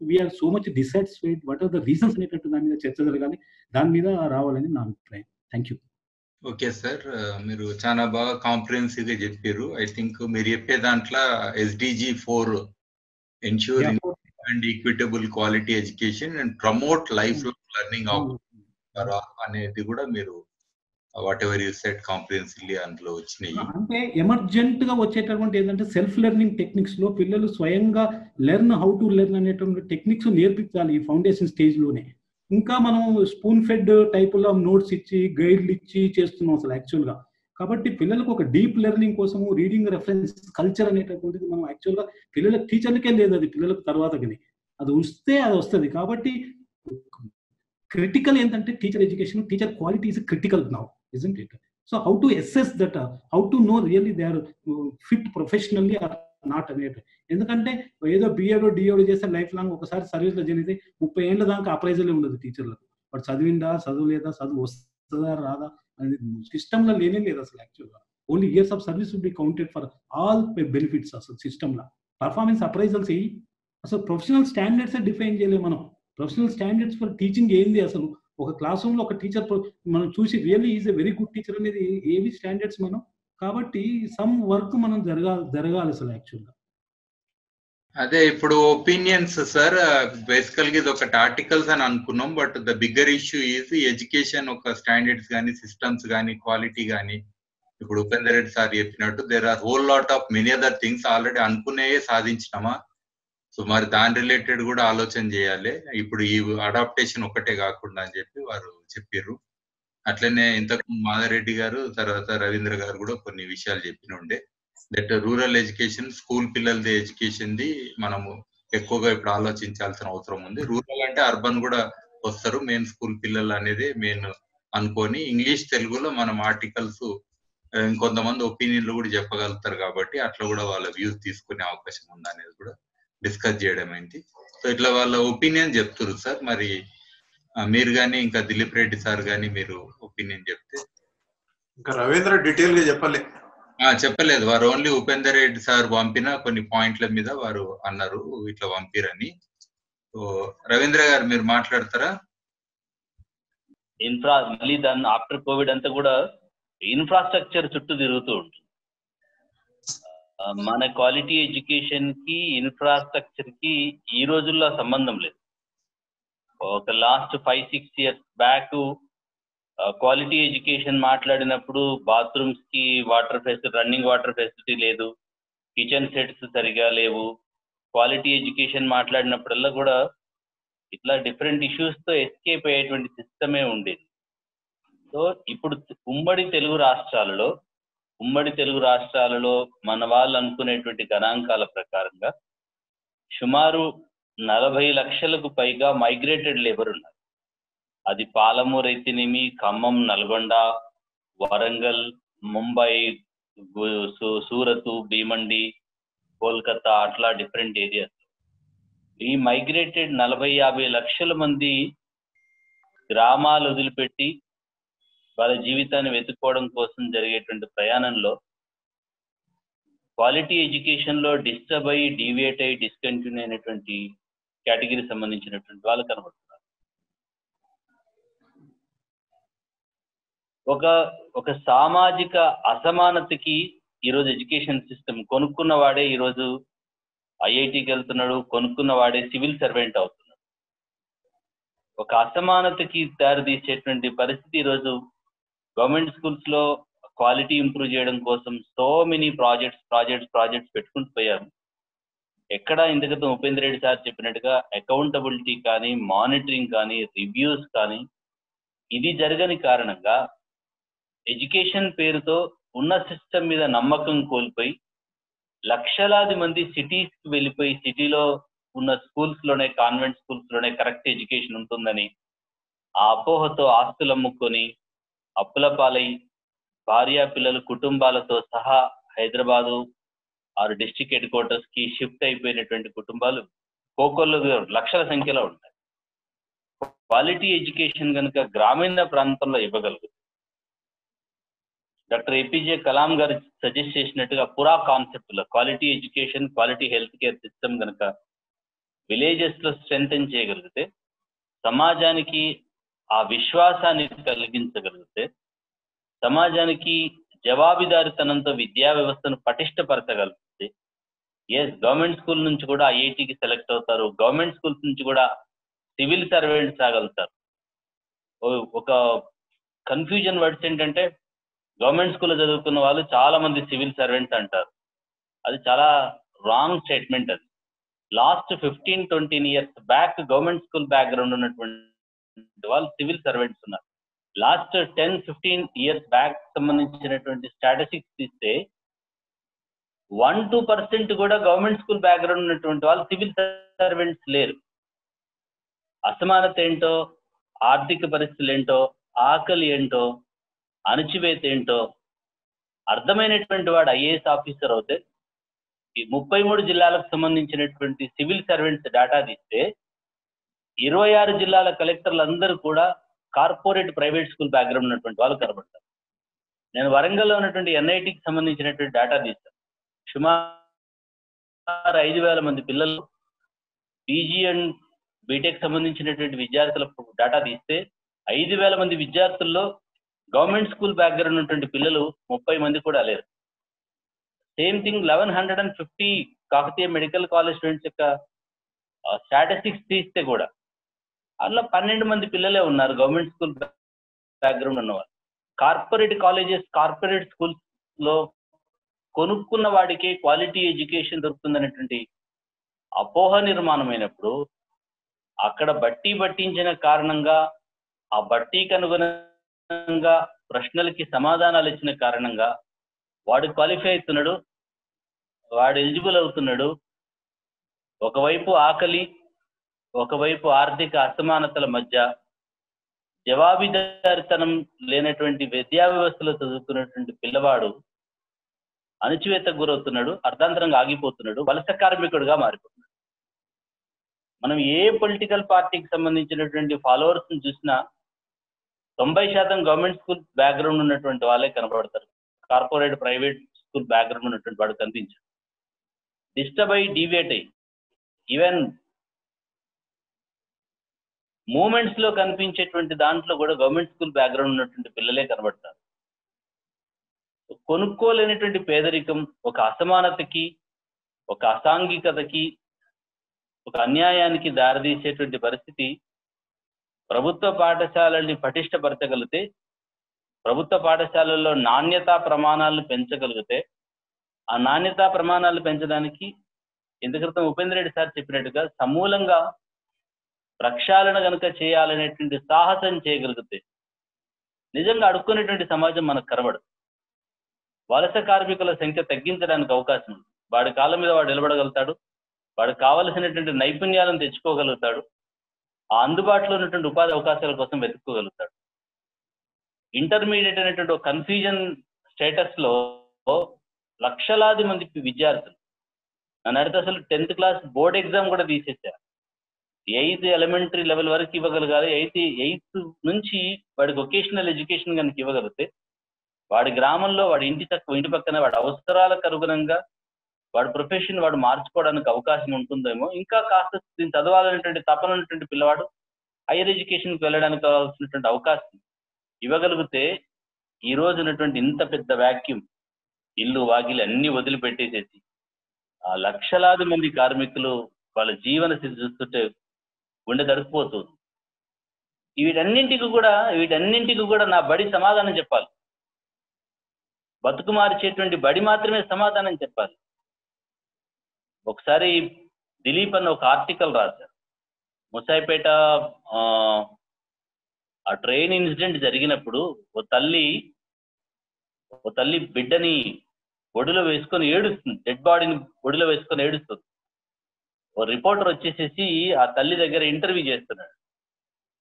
we are so much dissatisfied what are the reasons అనేటట్టు దాని మీద చర్చ జరగాలి దాని మీద రావాలని నా అభిప్రాయం. థ్యాంక్ యూ ఓకే సార్ మీరు చాలా బాగా కాంప్రిహెన్సివ్గా చెప్పారు. ఐ థింక్ మీరు చెప్పే దాంట్లో SDG four ensure and equitable quality education and promote life learning అనేది కూడా మీరు whatever you set comprehensively అందులో వచ్చినాయి. అంటే ఎమర్జెంట్గా వచ్చేటటువంటి ఏంటంటే సెల్ఫ్ లెర్నింగ్ టెక్నిక్స్లో పిల్లలు స్వయంగా లెర్న్ హౌ టు లెర్న్ అనేటువంటి టెక్నిక్స్ నేర్పించాలి ఈ ఫౌండేషన్ స్టేజ్లోనే. ఇంకా మనం స్పూన్ ఫెడ్ టైపులో నోట్స్ ఇచ్చి గైడ్లు ఇచ్చి చేస్తున్నాం అసలు యాక్చువల్గా. కాబట్టి పిల్లలకు ఒక డీప్ లెర్నింగ్ కోసము రీడింగ్ రెఫరెన్స్ కల్చర్ అనేటటువంటిది మనం యాక్చువల్గా పిల్లల టీచర్లకే లేదు అది పిల్లలకు తర్వాత కానీ అది వస్తే అది వస్తుంది. కాబట్టి క్రిటికల్ ఏంటంటే teacher education teacher quality is critical now isn't it? So how to assess that how to know really they are fit professionally or not అనేది ఎందుకంటే ఏదో బిఏడో డిఏడో చేస్తే లైఫ్ లాంగ్ ఒకసారి సర్వీస్లో జరిగితే ముప్పై ఏళ్ళ దాకా అప్రైజలే ఉండదు టీచర్లకు. వాడు చదివిందా చదువులేదా చదువు వస్తుందా రాదా? సిస్టంలో లేనే లేదు అసలు యాక్చువల్గా. Only years of service would be counted for all benefits అసలు సిస్టంలో. పర్ఫార్మెన్స్ అప్రైజల్స్ ఏయి. అసలు ప్రొఫెషనల్ స్టాండర్డ్స్ డిఫైన్ చేయలేము మనం. ప్రొఫెషనల్ స్టాండర్డ్స్ ఫర్ టీచింగ్ ఏంది అసలు? ఒక క్లాస్ రూమ్లో ఒక టీచర్ మనం చూసి really is a very good teacher అనేది ఏవి స్టాండర్డ్స్ మనం? కాబట్టి సమ్ వర్క్ మనం జరగాలి జరగాలి అసలు యాక్చువల్గా. అదే ఇప్పుడు ఒపీనియన్స్ సార్ బేసికల్గా ఇది ఒకటి ఆర్టికల్స్ అని అనుకున్నాం but the bigger issue is education ఒక స్టాండర్డ్స్ కానీ సిస్టమ్స్ కానీ క్వాలిటీ కానీ ఇప్పుడు ఉపేందర్ రెడ్డి సార్ చెప్పినట్టు there are whole lot of many other things already అనుకునే సాధించినామా? సో మరి దాని రిలేటెడ్ కూడా ఆలోచన చేయాలి. ఇప్పుడు ఈ అడాప్టేషన్ ఒకటే కాకుండా అని చెప్పి వారు చెప్పారు అట్లనే ఇంతకు మాధరెడ్డి గారు తర్వాత రవీంద్ర గారు కూడా కొన్ని విషయాలు చెప్పిన ఉండే దట్ రూరల్ ఎడ్యుకేషన్ స్కూల్ పిల్లలది ఎడ్యుకేషన్ ది మనము ఎక్కువగా ఇప్పుడు ఆలోచించాల్సిన అవసరం ఉంది. రూరల్ అంటే అర్బన్ కూడా వస్తారు. మెయిన్ స్కూల్ పిల్లలు అనేది మెయిన్ అనుకొని ఇంగ్లీష్ తెలుగులో మనం ఆర్టికల్స్ ఇంకొంతమంది ఒపీనియన్లు కూడా చెప్పగలుగుతారు కాబట్టి అట్లా కూడా వాళ్ళ వ్యూస్ తీసుకునే అవకాశం ఉంది అనేది కూడా డిస్కస్ చేయడం ఏంటి. సో ఇట్లా వాళ్ళ ఒపీనియన్ చెప్తున్నారు సార్. మరి మీరు కానీ ఇంకా దిలీప్ రెడ్డి సార్ కానీ మీరు ఒపీనియన్ చెప్తే ఇంకా రవీంద్ర డీటెయిల్గా చెప్పలే. చెప్పలేదు. వారు ఓన్లీ ఉపేందర్ రెడ్డి సార్ పంపిన కొన్ని పాయింట్ల మీద వారు అన్నారు. ఇట్లా పంపిరని. సో రవీంద్ర గారు మీరు మాట్లాడతారా? ఇన్ఫ్రా మళ్ళీ దాన్ని ఆఫ్టర్ కోవిడ్ అంతా కూడా ఇన్ఫ్రాస్ట్రక్చర్ చుట్టూ తిరుగుతూ ఉంటుంది. మన క్వాలిటీ ఎడ్యుకేషన్కి ఇన్ఫ్రాస్ట్రక్చర్కి ఈ రోజుల్లో సంబంధం లేదు. ఒక last five six years back quality education మాట్లాడినప్పుడు బాత్రూమ్స్కి water facility running water facility లేదు. కిచెన్ సెట్స్ సరిగా లేవు. క్వాలిటీ ఎడ్యుకేషన్ మాట్లాడినప్పుడల్లా కూడా ఇట్లా డిఫరెంట్ ఇష్యూస్తో ఎస్కేప్ అయ్యేటువంటి సిస్టమే ఉండేది. సో ఇప్పుడు ఉమ్మడి తెలుగు రాష్ట్రాలలో ఉమ్మడి తెలుగు రాష్ట్రాలలో మన వాళ్ళు అనుకునేటువంటి గణాంకాల ప్రకారంగా సుమారు నలభై లక్షలకు పైగా మైగ్రేటెడ్ లేబర్ ఉన్నారు. అది పాలమూరు అయితేనేమి ఖమ్మం నల్గొండ వరంగల్ ముంబై సూరత్ భీమండి కోల్కతా అట్లా డిఫరెంట్ ఏరియాస్. ఈ మైగ్రేటెడ్ నలభై యాభై లక్షల మంది గ్రామాలు వదిలిపెట్టి వాళ్ళ జీవితాన్ని వెతుక్కోవడం కోసం జరిగేటువంటి ప్రయాణంలో క్వాలిటీ ఎడ్యుకేషన్లో డిస్టర్బ్ అయ్యి డీవియేట్ అయ్యి డిస్కంటిన్యూ అయినటువంటి కేటగిరీ సంబంధించినటువంటి వాళ్ళు కనబడుతుంది ఒక ఒక సామాజిక అసమానతకి ఈరోజు ఎడ్యుకేషన్ సిస్టమ్ కొనుక్కున్న వాడే ఈరోజు ఐఐటికి వెళ్తున్నాడు కొనుక్కున్న వాడే సివిల్ సర్వెంట్ అవుతున్నాడు. ఒక అసమానతకి దారితీసేటువంటి పరిస్థితి ఈరోజు గవర్నమెంట్ స్కూల్స్లో క్వాలిటీ ఇంప్రూవ్ చేయడం కోసం so many projects projects projects పెట్టుకుంటూ పోయారు. ఎక్కడ ఇంతకత ఉపేంద్ర రెడ్డి సార్ చెప్పినట్టుగా అకౌంటబిలిటీ కానీ మానిటరింగ్ కానీ రివ్యూస్ కానీ ఇది జరగని కారణంగా ఎడ్యుకేషన్ పేరుతో ఉన్న సిస్టమ్ మీద నమ్మకం కోల్పోయి లక్షలాది మంది సిటీస్కి వెళ్ళిపోయి సిటీలో ఉన్న స్కూల్స్లోనే కాన్వెంట్ స్కూల్స్లోనే కరెక్ట్ ఎడ్యుకేషన్ ఉంటుందని ఆ అపోహతో ఆస్తులు అమ్ముకొని అప్పుల పాలై భార్య పిల్లలు కుటుంబాలతో సహా హైదరాబాదు ఆరు డిస్టిక్ హెడ్ క్వార్టర్స్కి షిఫ్ట్ అయిపోయినటువంటి కుటుంబాలు కోకొల్లు లక్షల సంఖ్యలో ఉంటాయి. క్వాలిటీ ఎడ్యుకేషన్ కనుక గ్రామీణ ప్రాంతంలో ఇవ్వగలుగుతుంది డాక్టర్ ఏపీజే కలాం గారు సజెస్ట్ చేసినట్టుగా పురా కాన్సెప్ట్లో quality education quality health care system కనుక విలేజెస్లో స్ట్రెంగ్ చేయగలిగితే సమాజానికి ఆ విశ్వాసాన్ని కలిగించగలిగితే సమాజానికి జవాబుదారితనంతో విద్యా వ్యవస్థను పటిష్టపరచగలిగితే ఎస్ గవర్నమెంట్ స్కూల్ నుంచి కూడా ఐఐటికి సెలెక్ట్ అవుతారు. గవర్నమెంట్ స్కూల్స్ నుంచి కూడా సివిల్ సర్వెంట్స్ ఆగలుగుతారు ఒక కన్ఫ్యూజన్ వర్డ్స్ ఏంటంటే గవర్నమెంట్ స్కూల్లో చదువుకున్న వాళ్ళు చాలా మంది సివిల్ సర్వెంట్స్ అంటారు. అది చాలా రాంగ్ స్టేట్మెంట్ అది. Last fifteen twenty years back government school background ఉన్నటువంటి వాళ్ళు సివిల్ సర్వెంట్స్ ఉన్నారు. Last ten fifteen years back సంబంధించినటువంటి స్టాటిస్టిక్స్ తీస్తే వన్ టూ పర్సెంట్ కూడా గవర్నమెంట్ స్కూల్ బ్యాక్గ్రౌండ్ ఉన్నటువంటి వాళ్ళు సివిల్ సర్వెంట్స్ లేరు. అసమానత ఏంటో ఆర్థిక పరిస్థితులు ఏంటో ఆకలి ఏంటో అణచివేత ఏంటో అర్థమైనటువంటి వాడు ఐఏఎస్ ఆఫీసర్ అవుతే ఈ ముప్పై మూడు జిల్లాలకు సంబంధించినటువంటి సివిల్ సర్వెంట్స్ డేటా తీస్తే ఇరవై ఆరు జిల్లాల కలెక్టర్లు అందరూ కూడా కార్పొరేట్ ప్రైవేట్ స్కూల్ బ్యాక్గ్రౌండ్ ఉన్నటువంటి వాళ్ళు కనబడతారు. నేను వరంగల్లో ఉన్నటువంటి ఎన్ఐటికి సంబంధించినటువంటి డేటా తీస్తాను సుమారు ఐదు వేల మంది పిల్లలు పీజీ అండ్ బీటెక్ సంబంధించినటువంటి విద్యార్థుల డేటా తీస్తే ఐదు వేల మంది విద్యార్థుల్లో గవర్నమెంట్ స్కూల్ బ్యాక్గ్రౌండ్ ఉన్నటువంటి పిల్లలు ముప్పై మంది కూడా లేరు. Same thing eleven hundred and fifty Kakatiya medical college students యొక్క స్టాటిస్టిక్స్ తీస్తే కూడా అందులో పన్నెండు మంది పిల్లలే ఉన్నారు గవర్నమెంట్ స్కూల్ బ్యాక్గ్రౌండ్ ఉన్నవారు కార్పొరేట్ కాలేజెస్ కార్పొరేట్ స్కూల్స్లో కొనుక్కున్న వాడికి క్వాలిటీ ఎడ్యుకేషన్ దొరుకుతుందనేటువంటి అపోహ నిర్మాణమైనప్పుడు అక్కడ బట్టి పట్టించిన కారణంగా ఆ బట్టీకి విధంగా ప్రశ్నలకి సమాధానాలు ఇచ్చిన కారణంగా వాడు క్వాలిఫై అవుతున్నాడు వాడు ఎలిజిబుల్ అవుతున్నాడు. ఒకవైపు ఆకలి ఒకవైపు ఆర్థిక అసమానతల మధ్య జవాబిదారితనం లేనటువంటి విద్యా వ్యవస్థలో చదువుకున్నటువంటి పిల్లవాడు అణచివేత గురవుతున్నాడు అర్ధాంతరంగా ఆగిపోతున్నాడు వలస కార్మికుడుగా మారిపోతున్నాడు. మనం ఏ పొలిటికల్ పార్టీకి సంబంధించినటువంటి ఫాలోవర్స్ చూసినా తొంభై శాతం గవర్నమెంట్ స్కూల్ బ్యాక్గ్రౌండ్ ఉన్నటువంటి వాళ్ళే కనబడతారు. కార్పొరేట్ ప్రైవేట్ స్కూల్ బ్యాక్గ్రౌండ్ ఉన్నటువంటి వాడు కనిపించారు. డిస్టర్బ్ అయ్యి డీవియేట్ అయ్యి. ఈవెన్ మూమెంట్స్లో కనిపించేటువంటి దాంట్లో కూడా గవర్నమెంట్ స్కూల్ బ్యాక్గ్రౌండ్ ఉన్నటువంటి పిల్లలే కనబడతారు. కొనుక్కోలేనటువంటి పేదరికం ఒక అసమానతకి ఒక అసాంఘికతకి ఒక అన్యాయానికి దారితీసేటువంటి పరిస్థితి ప్రభుత్వ పాఠశాలల్ని పటిష్టపరచగలిగితే ప్రభుత్వ పాఠశాలల్లో నాణ్యతా ప్రమాణాలను పెంచగలిగితే ఆ నాణ్యతా ప్రమాణాలు పెంచడానికి ఇంత క్రితం ఉపేంద్ర రెడ్డి సార్ చెప్పినట్టుగా సమూలంగా ప్రక్షాళన గనుక చేయాలనేటువంటి సాహసం చేయగలిగితే నిజంగా అడుక్కునేటువంటి సమాజం మనకు కనబడదు. వలస కార్మికుల సంఖ్య తగ్గించడానికి అవకాశం ఉంది. వాడి కాళ్ళ మీద వాడు నిలబడగలుగుతాడు. వాడు కావలసినటువంటి నైపుణ్యాలను తెచ్చుకోగలుగుతాడు. అందుబాటులో ఉన్నటువంటి ఉపాధి అవకాశాల కోసం వెతుక్కోగలుగుతాడు. ఇంటర్మీడియట్ అనేటువంటి ఒక కన్ఫ్యూజన్ స్టేటస్లో లక్షలాది మంది విద్యార్థులు నన్ను అడిగితే అసలు టెన్త్ క్లాస్ బోర్డ్ ఎగ్జామ్ కూడా తీసేసారు ఎయిత్ ఎలిమెంటరీ లెవెల్ వరకు ఇవ్వగలగాలి ఎయిత్ ఎయిత్ నుంచి వాడి వొకేషనల్ ఎడ్యుకేషన్ కనుక ఇవ్వగలిగితే వాడి గ్రామంలో వాడి ఇంటి తక్కువ ఇంటి పక్కన వాడి అవసరాలకు అనుగుణంగా వాడు ప్రొఫెషన్ వాడు మార్చుకోవడానికి అవకాశం ఉంటుందేమో. ఇంకా కాస్త దీన్ని చదవాలనేటువంటి తపన ఉన్నటువంటి పిల్లవాడు హైయర్ ఎడ్యుకేషన్కి వెళ్ళడానికి కావాల్సినటువంటి అవకాశం ఇవ్వగలిగితే ఈ రోజు ఉన్నటువంటి ఇంత పెద్ద వాక్యూమ్ ఇల్లు వాకిలి అన్ని వదిలిపెట్టేసేసి ఆ లక్షలాది మంది కార్మికులు వాళ్ళ జీవన స్థితి చూస్తుంటే గుండె తరుక్కుపోతుంది వీటన్నింటికి కూడా వీటన్నింటికి కూడా నా బడి సమాధానం చెప్పాలి. బతుకు మార్చేటువంటి బడి మాత్రమే సమాధానం చెప్పాలి. ఒకసారి దిలీప్ అని ఒక ఆర్టికల్ రాశారు. ముసాయిపేట ఆ ట్రైన్ ఇన్సిడెంట్ జరిగినప్పుడు ఓ తల్లి ఓ తల్లి బిడ్డని ఒడిలో వేసుకొని ఏడుస్తుంది. డెడ్ బాడీని ఒడిలో వేసుకొని ఏడుస్తుంది. ఓ రిపోర్టర్ వచ్చేసేసి ఆ తల్లి దగ్గర ఇంటర్వ్యూ చేస్తున్నాడు.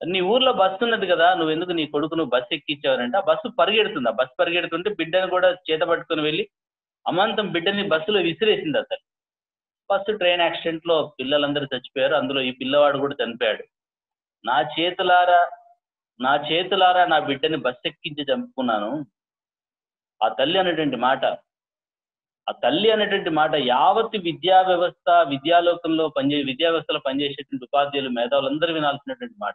నీ ఊర్లో బస్సు ఉన్నది కదా నువ్వు ఎందుకు నీ కొడుకును బస్సు ఎక్కించావనంటే ఆ బస్సు పరిగెడుతుంది. ఆ బస్సు పరిగెడుతుంటే బిడ్డను కూడా చేత పట్టుకొని వెళ్ళి అమాంతం బిడ్డని బస్సులో విసిరేసింది తల్లి. ఫస్ట్ ట్రైన్ యాక్సిడెంట్లో పిల్లలందరూ చచ్చిపోయారు. అందులో ఈ పిల్లవాడు కూడా చనిపోయాడు. నా చేతులారా నా చేతులారా నా బిడ్డని బస్సు ఎక్కించి చంపుకున్నాను. ఆ తల్లి అనేటువంటి మాట ఆ తల్లి అనేటువంటి మాట యావత్ విద్యా వ్యవస్థ విద్యాలోకంలో పనిచే విద్యా వ్యవస్థలో పనిచేసేటువంటి ఉపాధ్యాయులు మేధావులందరూ వినాల్సినటువంటి మాట.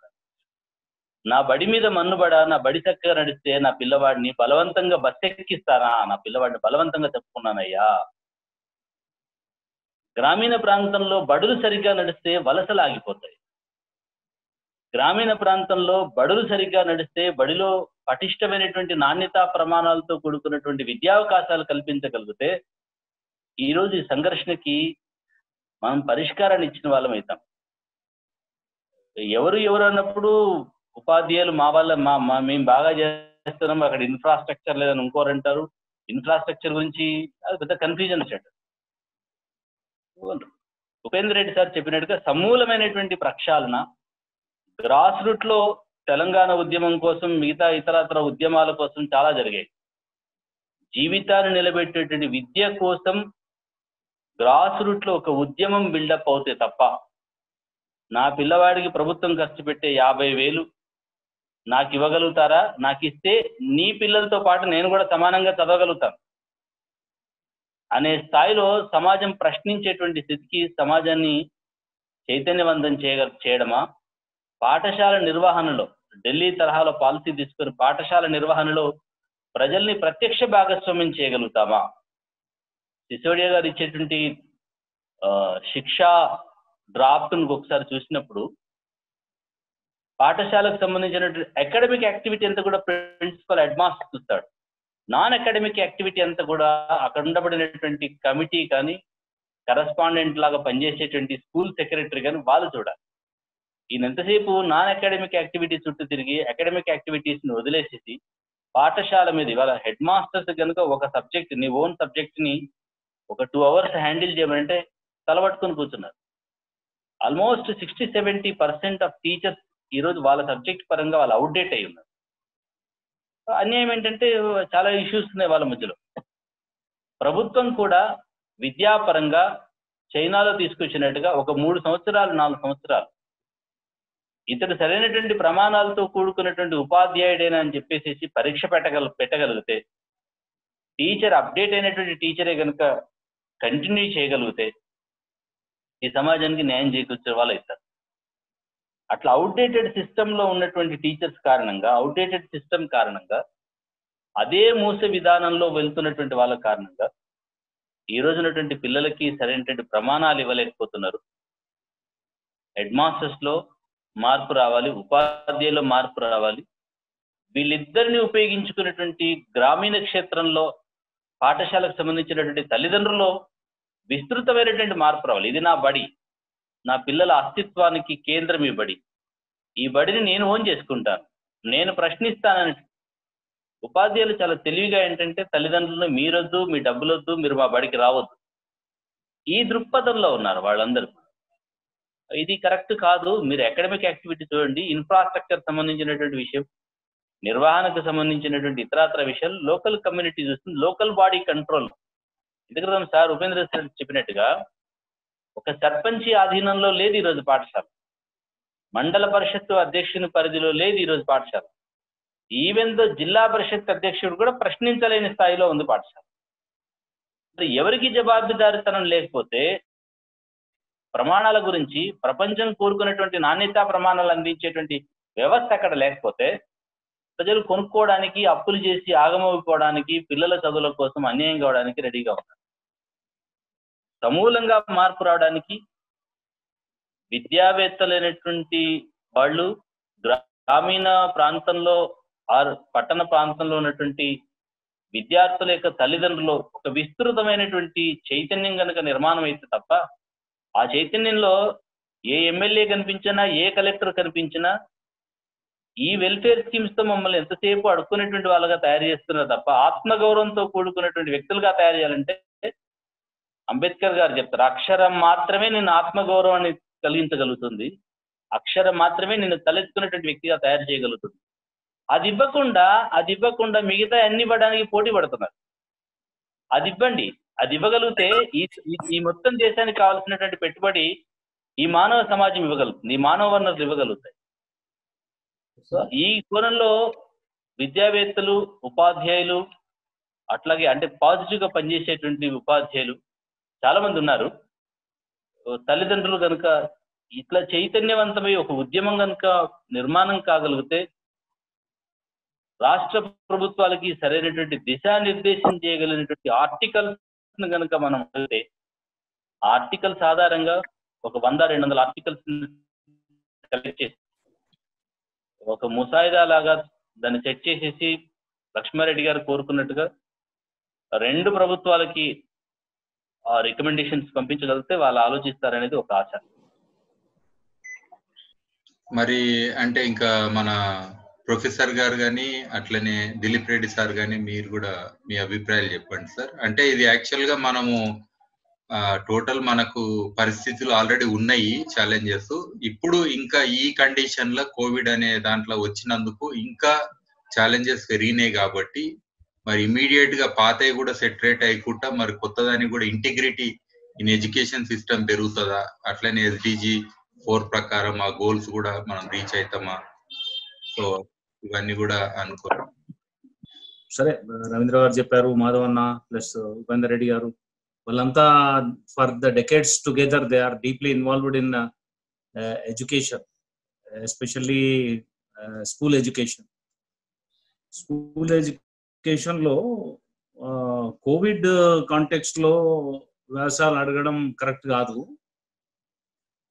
నా బడి మీద మన్నుబడ నా బడి చక్కగా నడిస్తే నా పిల్లవాడిని బలవంతంగా బస్ ఎక్కిస్తారా నా పిల్లవాడిని బలవంతంగా చెప్పుకున్నానయ్యా గ్రామీణ ప్రాంతంలో బడులు సరిగ్గా నడిస్తే వలసలు ఆగిపోతాయి. గ్రామీణ ప్రాంతంలో బడులు సరిగ్గా నడిస్తే బడిలో పటిష్టమైనటువంటి నాణ్యతా ప్రమాణాలతో కూడుకున్నటువంటి విద్యావకాశాలు కల్పించగలిగితే ఈ రోజు ఈ సంఘర్షణకి మనం పరిష్కారాన్ని ఇచ్చిన వాళ్ళం అవుతాం. ఎవరు ఎవరు అన్నప్పుడు ఉపాధ్యాయులు మా వాళ్ళ మా మా మేము బాగా చేస్తున్నాం అక్కడ ఇన్ఫ్రాస్ట్రక్చర్ లేదని ఇంకోరంటారు ఇన్ఫ్రాస్ట్రక్చర్ గురించి అది పెద్ద కన్ఫ్యూజన్ వచ్చాడు ఉపేంద్ర రెడ్డి సార్ చెప్పినట్టుగా సమూలమైనటువంటి ప్రక్షాళన గ్రాస్ రూట్లో తెలంగాణ ఉద్యమం కోసం మిగతా ఇతరత్ర ఉద్యమాల కోసం చాలా జరిగాయి. జీవితాన్ని నిలబెట్టేటువంటి విద్య కోసం గ్రాస్ రూట్లో ఒక ఉద్యమం బిల్డప్ అవుతే తప్ప నా పిల్లవాడికి ప్రభుత్వం ఖర్చు పెట్టే యాభై వేలు నాకు ఇవ్వగలుగుతారా? నాకు ఇస్తే నీ పిల్లలతో పాటు నేను కూడా సమానంగా చదవగలుగుతాను. అనే స్థాయిలో సమాజం ప్రశ్నించేటువంటి స్థితికి సమాజాన్ని చైతన్యవంతం చేయగ చేయడమా? పాఠశాల నిర్వహణలో ఢిల్లీ తరహాలో పాలసీ తీసుకుని పాఠశాల నిర్వహణలో ప్రజల్ని ప్రత్యక్ష భాగస్వామ్యం చేయగలుగుతామా? సిసోడియా గారు ఇచ్చేటువంటి శిక్షా డ్రాఫ్ట్ ఒకసారి చూసినప్పుడు పాఠశాలకు సంబంధించినటువంటి అకాడమిక్ యాక్టివిటీ అంతా కూడా ప్రిన్సిపల్ హెడ్ మాస్టర్ చూస్తాడు. నాన్ అకాడమిక్ యాక్టివిటీ అంతా కూడా అక్కడ ఉండబడినటువంటి కమిటీ కానీ కరస్పాండెంట్ లాగా పనిచేసేటువంటి స్కూల్ సెక్రటరీ కానీ వాళ్ళు చూడాలి. ఈయన ఎంతసేపు నాన్ అకాడమిక్ యాక్టివిటీస్ చుట్టూ తిరిగి అకాడమిక్ యాక్టివిటీస్ని వదిలేసేసి పాఠశాల మీద ఇవాళ హెడ్ మాస్టర్స్ కనుక ఒక సబ్జెక్ట్ నీ ఓన్ సబ్జెక్ట్ని ఒక టూ అవర్స్ హ్యాండిల్ చేయమంటే తలబట్టుకుని కూర్చున్నారు. Almost sixty seventy percent of teachers ఈ రోజు వాళ్ళ సబ్జెక్ట్ పరంగా వాళ్ళు అవుట్డేట్ అయి ఉన్నారు. అన్యాయం ఏంటంటే చాలా ఇష్యూస్ ఉన్నాయి వాళ్ళ మధ్యలో. ప్రభుత్వం కూడా విద్యాపరంగా చైనాలో తీసుకొచ్చినట్టుగా ఒక మూడు సంవత్సరాలు నాలుగు సంవత్సరాలు. ఇతడు సరైనటువంటి ప్రమాణాలతో కూడుకున్నటువంటి ఉపాధ్యాయుడేనా అని చెప్పేసి పరీక్ష పెట్టగల పెట్టగలిగితే టీచర్ అప్డేట్ అయినటువంటి టీచరే కనుక కంటిన్యూ చేయగలిగితే ఈ సమాజానికి న్యాయం చేకూర్చే వాళ్ళు అవుతారు అట్లా అవుట్డేటెడ్ సిస్టమ్లో ఉన్నటువంటి టీచర్స్ కారణంగా అవుట్డేటెడ్ సిస్టమ్ కారణంగా అదే మూస విధానంలో వెళ్తున్నటువంటి వాళ్ళ కారణంగా ఈ రోజునటువంటి పిల్లలకి సరైనటువంటి ప్రమాణాలు ఇవ్వలేకపోతున్నారు. హెడ్ మాస్టర్స్లో మార్పు రావాలి ఉపాధ్యాయుల్లో మార్పు రావాలి. వీళ్ళిద్దరిని ఉపయోగించుకునేటువంటి గ్రామీణ క్షేత్రంలో పాఠశాలకు సంబంధించినటువంటి తల్లిదండ్రుల్లో విస్తృతమైనటువంటి మార్పు రావాలి. ఇది నా బడి. నా పిల్లల అస్తిత్వానికి కేంద్రం ఈ బడి ఈ బడిని నేను ఓన్ చేసుకుంటాను. నేను ప్రశ్నిస్తానని ఉపాధ్యాయులు చాలా తెలివిగా ఏంటంటే తల్లిదండ్రులను మీరొద్దు మీ డబ్బులొద్దు మీరు మా బడికి రావద్దు. ఈ దృక్పథంలో ఉన్నారు వాళ్ళందరూ. ఇది కరెక్ట్ కాదు. మీరు అకాడమిక్ యాక్టివిటీ చూడండి. ఇన్ఫ్రాస్ట్రక్చర్ సంబంధించినటువంటి విషయం నిర్వహణకు సంబంధించినటువంటి ఇతరాతర విషయాలు లోకల్ కమ్యూనిటీ చూస్తుంది. లోకల్ బాడీ కంట్రోల్ ఎందుకంటే సార్ ఉపేంద్ర సార్ చెప్పినట్టుగా ఒక సర్పంచి ఆధీనంలో లేదు ఈరోజు పాఠశాల. మండల పరిషత్తు అధ్యక్షుని పరిధిలో లేదు ఈరోజు పాఠశాల. ఈవెన్ దో జిల్లా పరిషత్ అధ్యక్షుడు కూడా ప్రశ్నించలేని స్థాయిలో ఉంది పాఠశాల. ఎవరికి జవాబుదారితనం లేకపోతే ప్రమాణాల గురించి ప్రపంచం కోరుకునేటువంటి నాణ్యతా ప్రమాణాలు అందించేటువంటి వ్యవస్థ అక్కడ లేకపోతే ప్రజలు కొనుక్కోవడానికి అప్పులు చేసి ఆగమవుకోవడానికి పిల్లల చదువుల కోసం అన్యాయం కావడానికి రెడీగా ఉన్నారు. సమూలంగా మార్పు రావడానికి విద్యావేత్తలైనటువంటి వాళ్ళు గ్రామీణ ప్రాంతంలో ఆరు పట్టణ ప్రాంతంలో ఉన్నటువంటి విద్యార్థుల యొక్క తల్లిదండ్రులు ఒక విస్తృతమైనటువంటి చైతన్యం కనుక నిర్మాణం అయితే తప్ప ఆ చైతన్యంలో ఏ ఎమ్మెల్యే కనిపించినా ఏ కలెక్టర్ కనిపించినా ఈ వెల్ఫేర్ స్కీమ్స్తో మమ్మల్ని ఎంతసేపు అడుక్కునేటువంటి వాళ్ళగా తయారు చేస్తున్నారు తప్ప ఆత్మగౌరవంతో కూడుకున్నటువంటి వ్యక్తులుగా తయారు చేయాలంటే అంబేద్కర్ గారు చెప్తారు అక్షరం మాత్రమే నేను ఆత్మగౌరవాన్ని కలిగించగలుగుతుంది. అక్షరం మాత్రమే నేను తలెత్తుకున్నటువంటి వ్యక్తిగా తయారు చేయగలుగుతుంది. అది ఇవ్వకుండా అది ఇవ్వకుండా మిగతా అన్ని ఇవ్వడానికి పోటీ పడుతున్నారు. అది ఇవ్వండి అది ఇవ్వగలిగితే ఈ మొత్తం దేశానికి కావాల్సినటువంటి పెట్టుబడి ఈ మానవ సమాజం ఇవ్వగలుగుతుంది ఈ మానవ వనరులు ఇవ్వగలుగుతాయి. సో ఈ కోణంలో విద్యావేత్తలు ఉపాధ్యాయులు అట్లాగే అంటే పాజిటివ్గా పనిచేసేటువంటి ఉపాధ్యాయులు చాలా మంది ఉన్నారు. ఓ తల్లిదండ్రులు కనుక ఇట్లా చైతన్యవంతమై ఒక ఉద్యమం కనుక నిర్మాణం కాగలిగితే రాష్ట్ర ప్రభుత్వాలకి సరైనటువంటి దిశానిర్దేశం చేయగలిగినటువంటి ఆర్టికల్స్ కనుక మనం చదివితే ఆర్టికల్స్ ఆధారంగా ఒక వంద రెండు వందల ఆర్టికల్స్ కలెక్ట్ చేసి ఒక ముసాయిదా లాగా దాన్ని సెట్ చేసేసి లక్ష్మారెడ్డి గారు కోరుకున్నట్టుగా రెండు ప్రభుత్వాలకి రికమెండేషన్స్ పంపించగలిగితే వాళ్ళు ఆలోచిస్తారనేది ఒక ఆశ. మరి అంటే ఇంకా మన ప్రొఫెసర్ గారు కానీ అట్లనే దిలీప్ రెడ్డి సార్ కానీ మీరు కూడా మీ అభిప్రాయాలు చెప్పండి సార్. అంటే ఇది యాక్చువల్గా మనము టోటల్ మనకు పరిస్థితులు ఆల్రెడీ ఉన్నాయి ఛాలెంజెస్ ఇప్పుడు ఇంకా ఈ కండిషన్లో కోవిడ్ అనే దాంట్లో వచ్చినందుకు ఇంకా ఛాలెంజెస్ పెరిగినాయి కాబట్టి మరి ఇమీడియట్గా పాతవి కూడా సెటరేట్ అయ్యకుండా మరి కొత్తదానికి కూడా ఇంటిగ్రిటీ ఇన్ ఎడ్యుకేషన్ సిస్టమ్ పెరుగుతుందా? అట్లనే ఎస్డిజి ఫోర్ ప్రకారం ఆ గోల్స్ కూడా మనం రీచ్ అవుతామా సో ఇవన్నీ కూడా అనుకో సరే రవీంద్ర గారు చెప్పారు మాధవన్న ప్లస్ ఉపేందర్ రెడ్డి గారు. వాళ్ళంతా for the decades together they are deeply involved in education especially school education school education లో కోవిడ్ కాంటెక్స్ట్లో వ్యాసాలు అడగడం కరెక్ట్ కాదు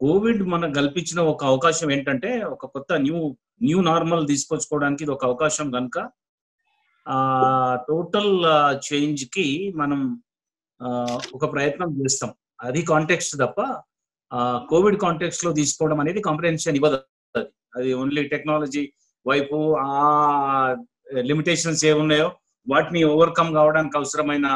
కోవిడ్ మనకు కల్పించిన ఒక అవకాశం ఏంటంటే ఒక కొత్త న్యూ న్యూ నార్మల్ తీసుకొచ్చుకోవడానికి ఇది ఒక అవకాశం కనుక ఆ టోటల్ చేంజ్కి మనం ఆ, ఒక ప్రయత్నం చేస్తాం అది కాంటెక్స్ట్ తప్ప కోవిడ్ కాంటెక్స్ట్లో తీసుకోవడం అనేది కాంప్రహెన్షన్ ఇవ్వదు అది. అది ఓన్లీ టెక్నాలజీ వైపు ఆ లిమిటేషన్స్ ఏమున్నాయో వాటిని ఓవర్కమ్ కావడానికి అవసరమైన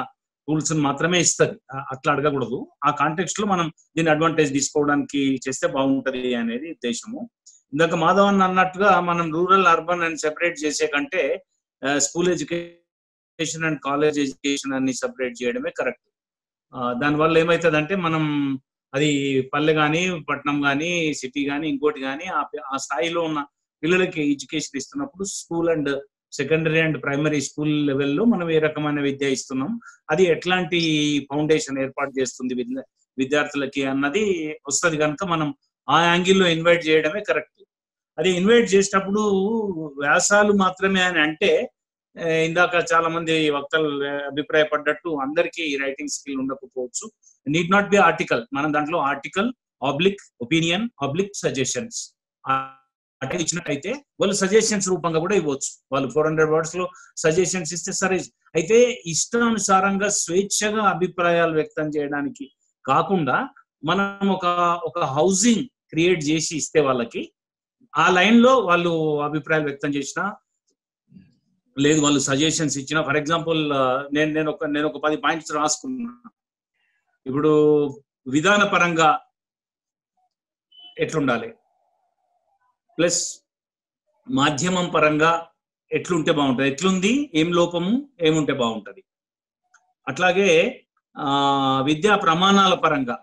టూల్స్ మాత్రమే ఇస్తుంది అట్లా అడగకూడదు. ఆ కాంటెక్స్ట్లో మనం దీని అడ్వాంటేజ్ తీసుకోవడానికి చేస్తే బాగుంటది అనేది ఉద్దేశము. ఇందాక మాధవన్ అన్నట్టుగా మనం రూరల్ అర్బన్ అని సెపరేట్ చేసే కంటే school education and college education అన్ని సెపరేట్ చేయడమే కరెక్ట్ దానివల్ల ఏమవుతుందంటే మనం అది పల్లె కానీ పట్టణం కానీ సిటీ కానీ ఇంకోటి కానీ ఆ ఆ స్థాయిలో ఉన్న పిల్లలకి ఎడ్యుకేషన్ ఇస్తున్నప్పుడు school and secondary and primary school లెవెల్లో మనం ఏ రకమైన విద్య ఇస్తున్నాం? అది ఎట్లాంటి ఫౌండేషన్ ఏర్పాటు చేస్తుంది విద్యార్థులకి అన్నది వస్తుంది కనుక మనం ఆ యాంగిల్లో ఇన్వైట్ చేయడమే కరెక్ట్ అది ఇన్వైట్ చేసేటప్పుడు వ్యాసాలు మాత్రమే అని అంటే ఇందాక చాలా మంది వక్తలు అభిప్రాయపడ్డట్టు అందరికీ రైటింగ్ స్కిల్ ఉండకపోవచ్చు. నీడ్ నాట్ బి ఆర్టికల్ మనం దాంట్లో article oblique opinion oblique suggestions అంటే ఇచ్చినట్టయితే వాళ్ళు సజెషన్స్ రూపంగా కూడా ఇవ్వచ్చు. వాళ్ళు ఫోర్ హండ్రెడ్ వర్డ్స్లో సజెషన్స్ ఇస్తే సరే. అయితే ఇష్టానుసారంగా స్వేచ్ఛగా అభిప్రాయాలు వ్యక్తం చేయడానికి కాకుండా మనం ఒక ఒక హౌసింగ్ క్రియేట్ చేసి ఇస్తే వాళ్ళకి ఆ లైన్లో వాళ్ళు అభిప్రాయాలు వ్యక్తం చేసిన లేదు వాళ్ళు సజెషన్స్ ఇచ్చిన. ఫర్ ఎగ్జాంపుల్ నేను నేను ఒక నేను ఒక పది పాయింట్స్ రాసుకున్నా. ఇప్పుడు విధాన పరంగా ఎట్లుండాలి? ప్లస్ మాధ్యమం పరంగా ఎట్లుంటే బాగుంటుంది. ఎట్లుంది? ఏం లోపము? ఏముంటే బాగుంటది? అట్లాగే ఆ విద్యా ప్రమాణాల పరంగా.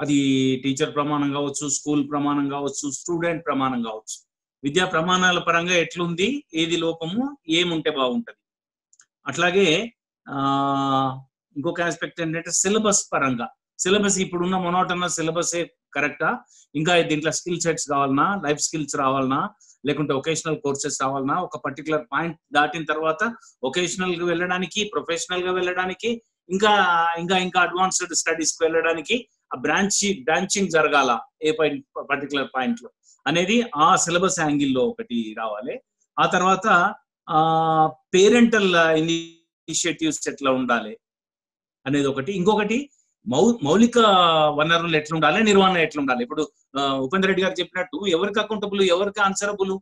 అది టీచర్ ప్రమాణం కావచ్చు స్కూల్ ప్రమాణం కావచ్చు స్టూడెంట్ ప్రమాణం కావచ్చు. విద్యా ప్రమాణాల పరంగా ఎట్లుంది? ఏది లోపము? ఏముంటే బాగుంటది? అట్లాగే ఆ ఇంకొక ఆస్పెక్ట్ ఏంటంటే సిలబస్ పరంగా. సిలబస్ ఇప్పుడున్న మొనోటన్న సిలబస్ కరెక్టా? ఇంకా దీంట్లో స్కిల్ సెట్స్ కావాలన్నా లైఫ్ స్కిల్స్ రావాలన్నా లేకుంటే ఒకేషనల్ కోర్సెస్ రావాలన్నా ఒక పర్టికులర్ పాయింట్ దాటిన తర్వాత ఒకేషనల్గా వెళ్ళడానికి ప్రొఫెషనల్గా వెళ్ళడానికి ఇంకా ఇంకా ఇంకా అడ్వాన్స్డ్ స్టడీస్కి వెళ్ళడానికి ఆ బ్రాంచ్ బ్రాంచింగ్ జరగాల ఏ పాయింట్ పర్టికులర్ పాయింట్లో అనేది ఆ సిలబస్ యాంగిల్లో ఒకటి రావాలి. ఆ తర్వాత ఆ పేరెంటల్ ఇనిషియేటివ్స్ ఎట్లా ఉండాలి అనేది ఒకటి. ఇంకొకటి మౌ మౌలిక వనరులు ఎట్లా ఉండాలి నిర్వహణ ఎట్లా ఉండాలి ఇప్పుడు ఉపేంద్ర రెడ్డి గారు చెప్పినట్టు ఎవరికి అకౌంటబుల్ ఎవరికి ఆన్సరబుల్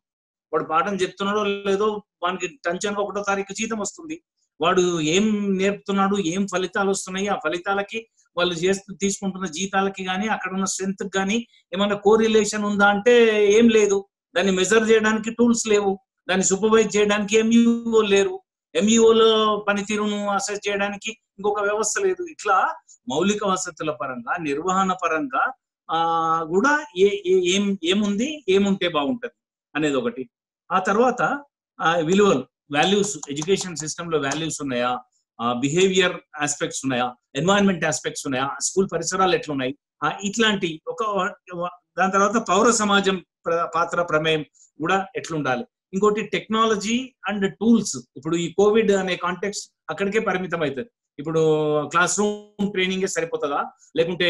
వాడు పాఠం చెప్తున్నాడో లేదో వానికి టెన్షన్ ఒకటో తారీఖు జీతం వస్తుంది. వాడు ఏం నేర్పుతున్నాడు ఏం ఫలితాలు వస్తున్నాయి? ఆ ఫలితాలకి వాళ్ళు చేస్తూ తీసుకుంటున్న జీతాలకి కానీ అక్కడ ఉన్న స్ట్రెంత్ కానీ ఏమైనా కోరిలేషన్ ఉందా అంటే ఏం లేదు. దాన్ని మెజర్ చేయడానికి టూల్స్ లేవు. దాన్ని సూపర్వైజ్ చేయడానికి ఎంఈఓ లేరు. ఎంఈఓలో పనితీరును అసెస్ చేయడానికి ఇంకొక వ్యవస్థ లేదు. ఇట్లా మౌలిక వసతుల పరంగా నిర్వహణ పరంగా ఆ కూడా ఏ ఏం ఏముంది ఏముంటే బాగుంటది అనేది ఒకటి. ఆ తర్వాత ఆ విలువలు వాల్యూస్ ఎడ్యుకేషన్ సిస్టమ్లో వాల్యూస్ ఉన్నాయా? బిహేవియర్ ఆస్పెక్ట్స్ ఉన్నాయా? ఎన్వైరన్మెంట్ ఆస్పెక్ట్స్ ఉన్నాయా? స్కూల్ పరిసరాలు ఎట్లున్నాయి? ఆ, ఇట్లాంటి ఒక దాని తర్వాత పౌర సమాజం పాత్ర ప్రమేయం కూడా ఎట్లుండాలి? ఇంకోటి టెక్నాలజీ అండ్ టూల్స్. ఇప్పుడు ఈ కోవిడ్ అనే కాంటెక్స్ అక్కడికే పరిమితం అవుతుంది ఇప్పుడు క్లాస్ రూమ్ ట్రైనింగ్ సరిపోతుందా? లేకుంటే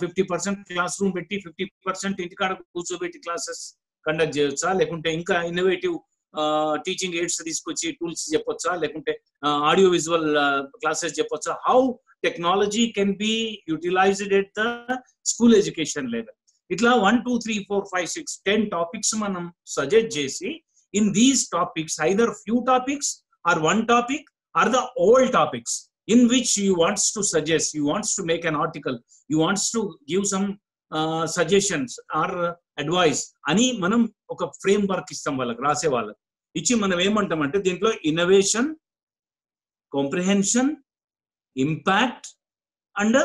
ఫిఫ్టీ పర్సెంట్ క్లాస్ రూమ్ పెట్టి ఫిఫ్టీ పర్సెంట్ ఇంటికాడ కూర్చోబెట్టి క్లాసెస్ కండక్ట్ చేయొచ్చా? లేకుంటే ఇంకా ఇన్నోవేటివ్ టీచింగ్ ఎయిడ్స్ తీసుకొచ్చి టూల్స్ చెప్పొచ్చా? లేకుంటే ఆడియో విజువల్ క్లాసెస్ చెప్పొచ్చా? How technology can be utilised at the school education level ఇట్లా one two three four five six ten topics మనం సజెస్ట్ చేసి in these topics either few topics or one topic or the old topics in which you wants to suggest you wants to make an article you wants to give some suggestions or advice అని మనం ఒక frame work ఇస్తాం వాళ్ళకి రాసే వాళ్ళకి. ఇచ్చి మనం ఏమంటామంటే దీంట్లో innovation comprehension impact and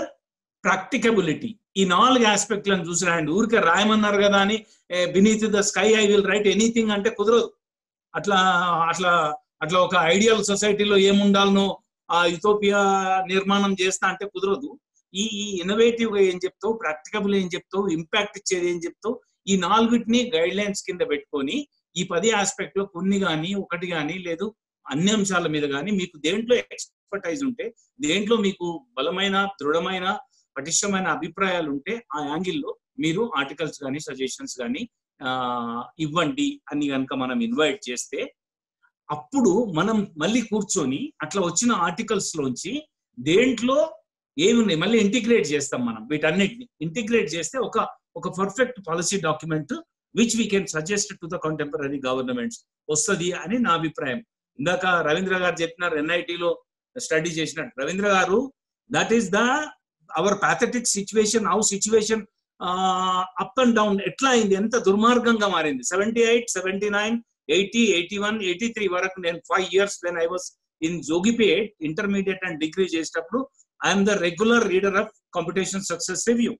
practicability ఈ నాలుగు ఆస్పెక్ట్లను చూసి రాయండి ఊరికే రాయమన్నారు కదా అని beneath the sky I will write anything అంటే కుదరదు. అట్లా అట్లా అట్లా ఒక ఐడియల్ సొసైటీలో ఏముండాలనో ఆ యుతోపియా నిర్మాణం చేస్తా అంటే కుదరదు. ఈ ఈ ఇన్నోవేటివ్గా ఏం చెప్తావు? ప్రాక్టికబుల్ ఏం చెప్తావు? ఇంపాక్ట్ ఇచ్చేది ఏం చెప్తావు? ఈ నాలుగుటిని గైడ్ లైన్స్ కింద పెట్టుకొని ఈ పది ఆస్పెక్ట్లో కొన్ని కానీ ఒకటి కానీ లేదు అన్ని అంశాల మీద కానీ మీకు దేంట్లో ఎక్స్పర్టైజ్ ఉంటే దేంట్లో మీకు బలమైన దృఢమైన పటిష్టమైన అభిప్రాయాలు ఉంటే ఆ యాంగిల్లో మీరు ఆర్టికల్స్ కానీ సజెషన్స్ కానీ ఇవ్వండి అని కనుక మనం ఇన్వైట్ చేస్తే అప్పుడు మనం మళ్ళీ కూర్చొని అట్లా వచ్చిన ఆర్టికల్స్ లోంచి దేంట్లో ఏమి ఉన్నాయి మళ్ళీ ఇంటిగ్రేట్ చేస్తాం మనం వీటన్నిటిని. ఇంటిగ్రేట్ చేస్తే ఒక ఒక perfect policy document which we can suggest to the contemporary governments వస్తుంది అని నా అభిప్రాయం. ఇందాక రవీంద్ర గారు చెప్పినారు ఎన్ఐటిలో స్టడీ చేసినట్టు రవీంద్ర గారు that is the our pathetic situation how situation up and down ఎట్లా అయింది? ఎంత దుర్మార్గంగా మారింది? Seventy eight seventy nine eighty eighty one eighty three వరకు నేను five years when I was in Jogipet intermediate and degree చేసేటప్పుడు I'm the regular reader of competition success review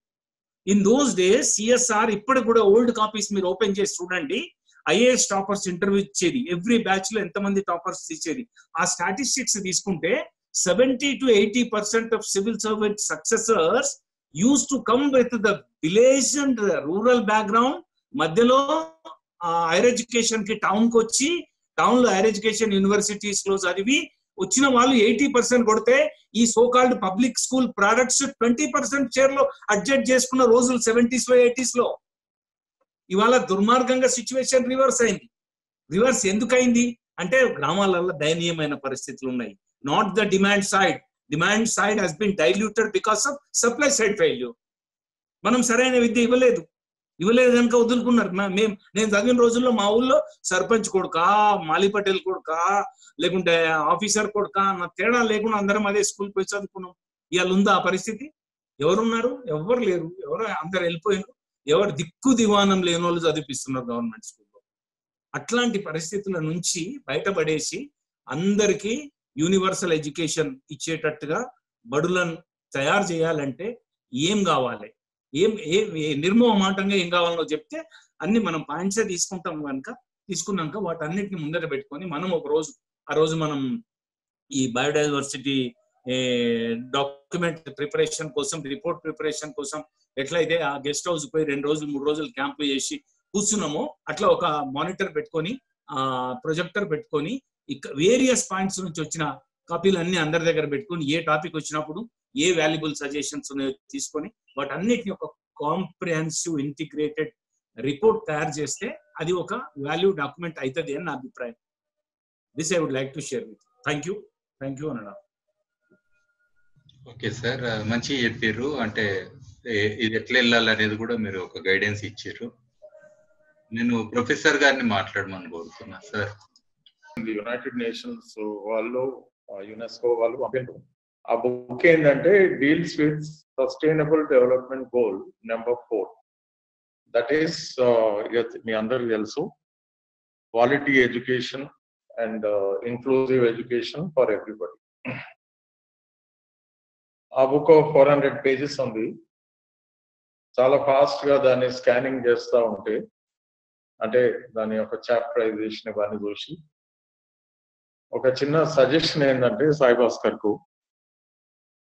in those days CSR ఇప్పుడు కూడా old copies మీరు open చేసి చూడండి. IAS toppers interview ఇచ్చేది. Every బ్యాచ్లో ఎంతమంది టాపర్స్ ఇచ్చేది. ఆ స్టాటిస్టిక్స్ తీసుకుంటే seventy to eighty percent of civil servant successors use to come with the village and rural background మధ్యలో హైర్ ఎడ్యుకేషన్కి టౌన్కి వచ్చి టౌన్లో హైర్ ఎడ్యుకేషన్ యూనివర్సిటీస్లో చదివి వచ్చిన వాళ్ళు ఎయిటీ పర్సెంట్ కొడితే ఈ so called public school products twenty percent షేర్లో adjust చేసుకున్న రోజులు సెవెంటీస్లో ఎయిటీస్లో. ఇవాళ దుర్మార్గంగా సిచ్యువేషన్ రివర్స్ అయింది. రివర్స్ ఎందుకైంది అంటే గ్రామాలలో దయనీయమైన పరిస్థితులు ఉన్నాయి. Not the demand side demand side has been diluted because of supply side failure మనం సరైన విద్య ఇవ్వలేదు. ఇవ్వలేదు కనుక వదులుకున్నారు. మేము నేను చదివిన రోజుల్లో మా ఊళ్ళో సర్పంచ్ కొడుకా మాలి పటేల్ కొడుకా లేకుంటే ఆఫీసర్ కొడుకా అన్న తేడా లేకుండా అందరం అదే స్కూల్ పోయి చదువుకున్నాం. ఇవాళ ఉందా ఆ పరిస్థితి? ఎవరున్నారు? ఎవరు లేరు. ఎవరు? అందరు వెళ్ళిపోయారు. ఎవరు? దిక్కు దివానం లేని వాళ్ళు చదివిపిస్తున్నారు గవర్నమెంట్ స్కూల్లో. అట్లాంటి పరిస్థితుల నుంచి బయటపడేసి అందరికీ యూనివర్సల్ ఎడ్యుకేషన్ ఇచ్చేటట్టుగా బడులను తయారు చేయాలంటే ఏం కావాలి? ఏం ఏం నిర్మోహమాటంగా ఏం కావాలనో చెప్తే అన్ని మనం పాయింట్సే తీసుకుంటాం కనుక తీసుకున్నాక వాటన్నిటిని ముందర పెట్టుకొని మనం ఒక రోజు ఆ రోజు మనం ఈ బయోడైవర్సిటీ డాక్యుమెంట్ ప్రిపరేషన్ కోసం రిపోర్ట్ ప్రిపరేషన్ కోసం ఎట్లయితే ఆ గెస్ట్ హౌస్ పోయి రెండు రోజులు మూడు రోజులు క్యాంప్ చేసి కూర్చున్నామో అట్లా ఒక మానిటర్ పెట్టుకొని ఆ ప్రొజెక్టర్ పెట్టుకొని వేరియస్ పాయింట్స్ నుంచి వచ్చిన కాపీలు అన్ని అందరి దగ్గర పెట్టుకొని ఏ టాపిక్ వచ్చినప్పుడు ఏ వాల్యుబుల్ సజెషన్స్ ఉన్నాయో తీసుకొని వాటన్నిటిని ఒక కాంప్రిహెన్సివ్ ఇంటిగ్రేటెడ్ రిపోర్ట్ తయారు చేస్తే అది ఒక వాల్యూ డాక్యుమెంట్ అవుతుంది అని నా అభిప్రాయం. This I would like to share with thank you thank you అనడా okay sir మంచి చెప్పారు అంటే ఇది ఎట్లా వెళ్ళాలనేది కూడా మీరు ఒక గైడెన్స్ ఇచ్చారు నేను ప్రొఫెసర్ గారిని మాట్లాడమని కోరుతున్నా సార్ యునైటెడ్ నేషన్స్ వాళ్ళు యునెస్కో వాళ్ళు పంపించారు ఆ బుక్ ఏంటంటే deals with sustainable development goal number four that is మీ అందరికి తెలుసు. Quality education and inclusive education for everybody ఆ బుక్ ఫోర్ హండ్రెడ్ పేజెస్ ఉంది. చాలా ఫాస్ట్గా దాన్ని స్కానింగ్ చేస్తూ ఉంటే అంటే దాని యొక్క చాప్టరైజేషన్ ఇవన్నీ చూసి ఒక చిన్న సజెషన్ ఏంటంటే సాయిభాస్కర్కు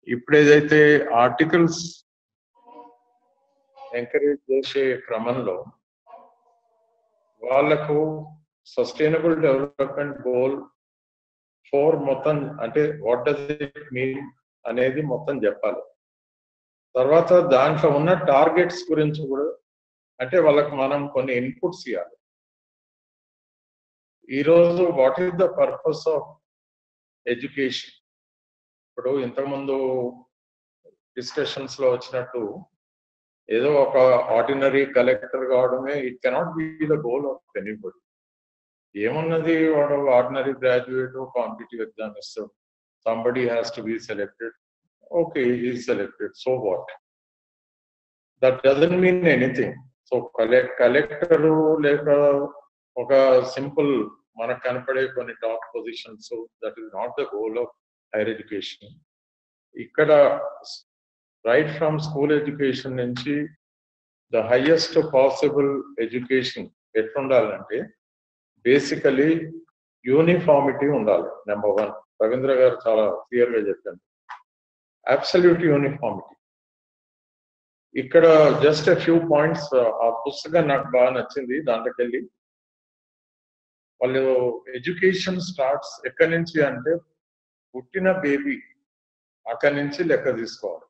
ఇప్పుడు ఏదైతే ఆర్టికల్స్ ఎంకరేజ్ చేసే క్రమంలో వాళ్ళకు సస్టైనబుల్ డెవలప్మెంట్ గోల్ ఫోర్ మొత్తం అంటే వాట్ డస్ ఇట్ మీన్ అనేది మొత్తం చెప్పాలి. తర్వాత దాంట్లో ఉన్న టార్గెట్స్ గురించి కూడా అంటే వాళ్ళకి మనం కొన్ని ఇన్పుట్స్ ఇవ్వాలి ఈరోజు what is the purpose of education? ఇప్పుడు ఇంతకుముందు డిస్కషన్స్లో వచ్చినట్టు ఏదో ఒక ఆర్డినరీ కలెక్టర్ కావడమే it cannot be the goal of anybody. ఏమున్నది వాడు ఆర్డినరీ గ్రాడ్యుయేట్ కాంపిటేటివ్ ఎగ్జామ్ ఇస్తాడు somebody has to be selected. Okay ఈ selected so what? That doesn't mean anything. So collect collector లేక ఒక సింపుల్ మనకు కనపడే కొన్ని top positions that is not the goal of higher education ఇక్కడ right from school education నుంచి the highest possible education ఎట్లుండాలంటే basically uniformity ఉండాలి. Number one Ravindra garu చాలా క్లియర్గా చెప్పండి అబ్సల్యూట్ యూనిఫార్మిటీ ఇక్కడ జస్ట్ ఫ్యూ పాయింట్స్ ఆ పుస్తకం నాకు బాగా నచ్చింది. దాంట్లోకి వెళ్ళి వాళ్ళు ఎడ్యుకేషన్ స్టార్ట్స్ ఎక్కడి నుంచి అంటే పుట్టిన బేబీ అక్కడి నుంచి లెక్క తీసుకోవాలి.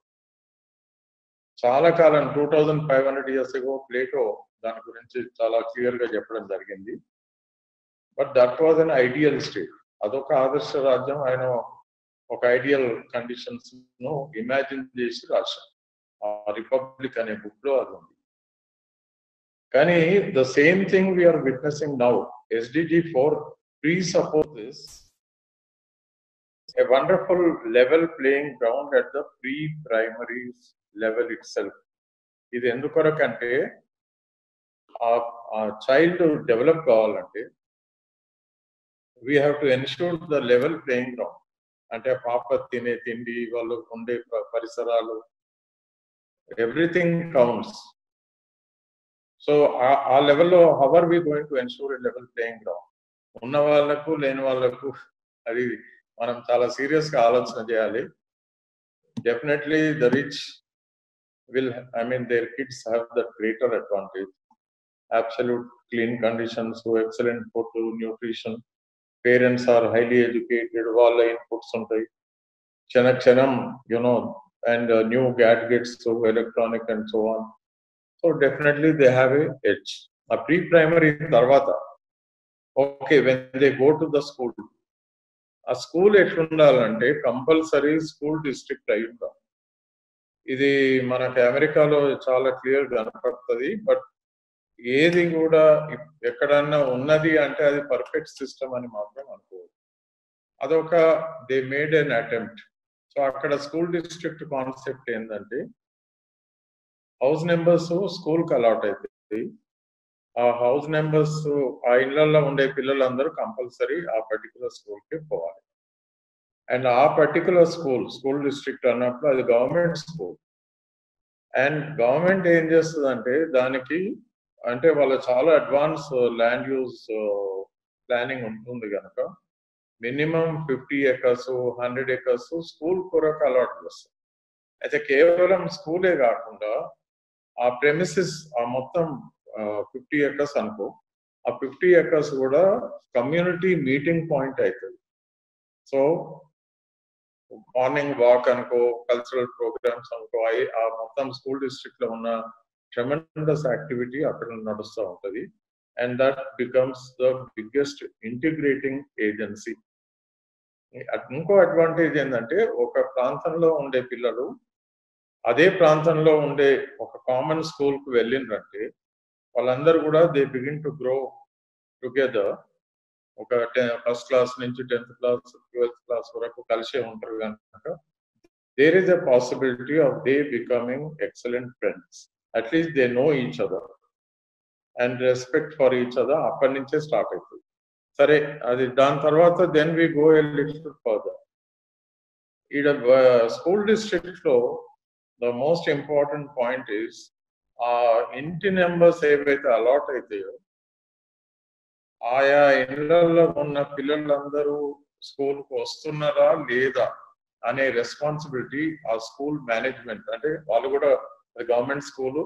చాలా కాలం two thousand five hundred years ago Plato దాని గురించి చాలా క్లియర్గా చెప్పడం జరిగింది. But that was an ideal state. అదొక ఆదర్శ రాజ్యం ఆయన ఒక ఐడియల్ కండిషన్స్ను ఇమాజిన్ చేసి రాశారు. ఆ రిపబ్లిక్ అనే బుక్లో అది ఉంది. కానీ the same thing we're witnessing now. SDG four presuppose this. A wonderful level playing ground at the pre-primary level itself. ఇది ఎందుకొరకంటే ఆ చైల్డ్ డెవలప్ కావాలంటే we have to ensure the level playing ground అంటే పాప తినే తిండి వాళ్ళు ఉండే పరిసరాలు ఎవ్రీథింగ్ కౌంట్స్ సో ఆ లెవెల్లో how are we going to ensure level playing ground ఉన్న వాళ్ళకు లేని వాళ్ళకు అది మనం చాలా సీరియస్గా ఆలోచన చేయాలి. Definitely the rich will I mean their kids have the greater advantage absolute clean conditions excellent food nutrition parents are highly educated వాళ్ళ ఇన్పుట్స్ ఉంటాయి. క్షణ క్షణం you know and new gadgets electronic and so on so definitely they have a edge ఆ pre primary తర్వాత okay when they go to the school ఆ school ఎట్లుండాలంటే compulsory school district అయి ఉండాలి ఇది మనకి అమెరికాలో చాలా క్లియర్ కనపడుతుంది బట్ ఏది కూడా ఎక్కడన్నా ఉన్నది అంటే అది పర్ఫెక్ట్ సిస్టమ్ అని మాత్రం అనుకోవచ్చు అదొక they made an attempt. So అక్కడ స్కూల్ డిస్ట్రిక్ట్ కాన్సెప్ట్ ఏంటంటే హౌస్ నెంబర్స్ స్కూల్కి అలాట్ అవుతుంది ఆ హౌస్ నెంబర్స్ ఆ ఇళ్ళలో ఉండే పిల్లలందరూ కంపల్సరీ ఆ పర్టికులర్ స్కూల్కి పోవాలి. అండ్ ఆ పర్టికులర్ స్కూల్ స్కూల్ డిస్ట్రిక్ట్ అన్నప్పుడు అది గవర్నమెంట్ స్కూల్ అండ్ గవర్నమెంట్ ఏం చేస్తుందంటే దానికి అంటే వాళ్ళ చాలా అడ్వాన్స్ ల్యాండ్ యూజ్ ప్లానింగ్ ఉంటుంది కనుక minimum fifty acres hundred acres school కొరకు అలాట్ చేస్తారు. అయితే కేవలం స్కూలే కాకుండా ఆ ప్రెమిసెస్ ఆ మొత్తం ఫిఫ్టీ ఎకర్స్ అనుకో ఆ ఫిఫ్టీ ఎకర్స్ కూడా కమ్యూనిటీ మీటింగ్ పాయింట్ అవుతుంది సో మార్నింగ్ వాక్ అనుకో కల్చరల్ ప్రోగ్రామ్స్ అనుకో అవి ఆ మొత్తం స్కూల్ డిస్ట్రిక్ట్లో ఉన్న ట్రెమెండస్ యాక్టివిటీ అక్కడ నడుస్తూ ఉంటుంది. And that becomes the biggest integrating agency ఇంకో అడ్వాంటేజ్ ఏంటంటే ఒక ప్రాంతంలో ఉండే పిల్లలు అదే ప్రాంతంలో ఉండే ఒక కామన్ స్కూల్కు వెళ్ళిండ్రంటే వాళ్ళందరూ కూడా they begin to grow together. ఒక ఫస్ట్ క్లాస్ నుంచి టెన్త్ క్లాస్ ట్వెల్త్ క్లాస్ వరకు కలిసే ఉంటారు కనుక there is a possibility of they becoming excellent friends at least they know each other and respect for each other అప్పటి నుంచే start అవుతుంది. సరే అది దాని తర్వాత then we go a little further ఈడ స్కూల్ డిస్ట్రిక్ట్లో the most important point is ఆ ఇంటి నెంబర్స్ ఏవైతే అలాట్ అవుతాయో ఆయా ఇళ్ళలో ఉన్న పిల్లలందరూ స్కూల్కు వస్తున్నారా లేదా అనే రెస్పాన్సిబిలిటీ ఆ స్కూల్ మేనేజ్మెంట్ అంటే వాళ్ళు కూడా government school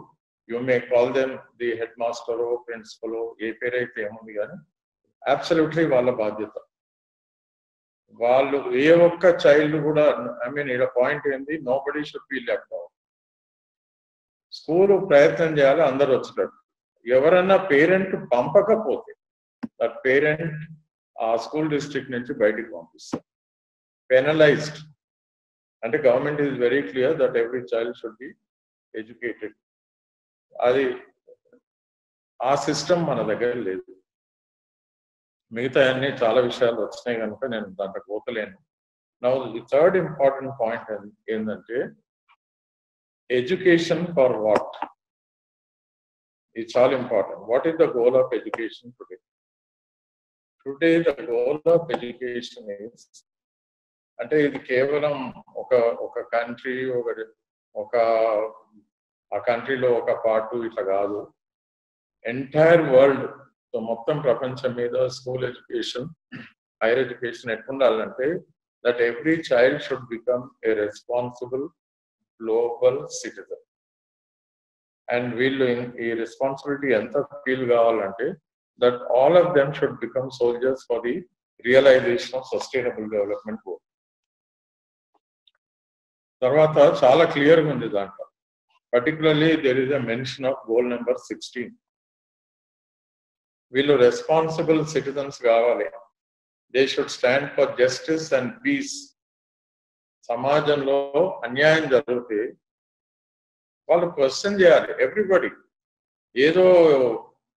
you may call them the headmaster principal ఏ పేరైతే ఏముంది కానీ అబ్సల్యూట్లీ వాళ్ళ బాధ్యత. వాళ్ళు ఏ ఒక్క చైల్డ్ కూడా ఐ మీన్ ఇక్కడ పాయింట్ ఏంది? Nobody should be left out school ప్రయత్నం చేయాలి అందరు వచ్చేటట్టు ఎవరన్నా పేరెంట్ పంపకపోతే దట్ పేరెంట్ ఆ స్కూల్ డిస్ట్రిక్ట్ నుంచి బయటికి పంపిస్తారు. పెనలైజ్డ్ అంటే government is very clear that every child should be educated అది ఆ సిస్టమ్ మన దగ్గర లేదు. మిగతా అన్ని చాలా విషయాలు వచ్చినాయి కనుక నేను దాంట్లో పోతలేను. నా ది థర్డ్ ఇంపార్టెంట్ పాయింట్ ఏంటంటే ఎడ్యుకేషన్ ఫర్ వాట్ ఇది చాలా important what is the goal of education today today the goal of education is అంటే ఇది కేవలం ఒక ఒక కంట్రీ ఒక ఒక ఆ కంట్రీలో ఒక పార్ట్ ఇట్లా కాదు. ఎంటైర్ వరల్డ్ సో మొత్తం ప్రపంచం మీద school education higher education ఎట్లుండాలంటే that every child should become a responsible global citizen and వీళ్ళు ఈ రెస్పాన్సిబిలిటీ ఎంత ఫీల్ కావాలంటే that all of them should become soldiers for the realisation of sustainable development goal తర్వాత చాలా క్లియర్గా ఉంది దాంట్లో. Particularly there is a mention of goal number sixteen వీళ్ళు రెస్పాన్సిబుల్ సిటిజన్స్ కావాలి. They should stand for justice and peace సమాజంలో అన్యాయం జరిగితే వాళ్ళు క్వశ్చన్ చేయాలి ఎవ్రీబడి ఏదో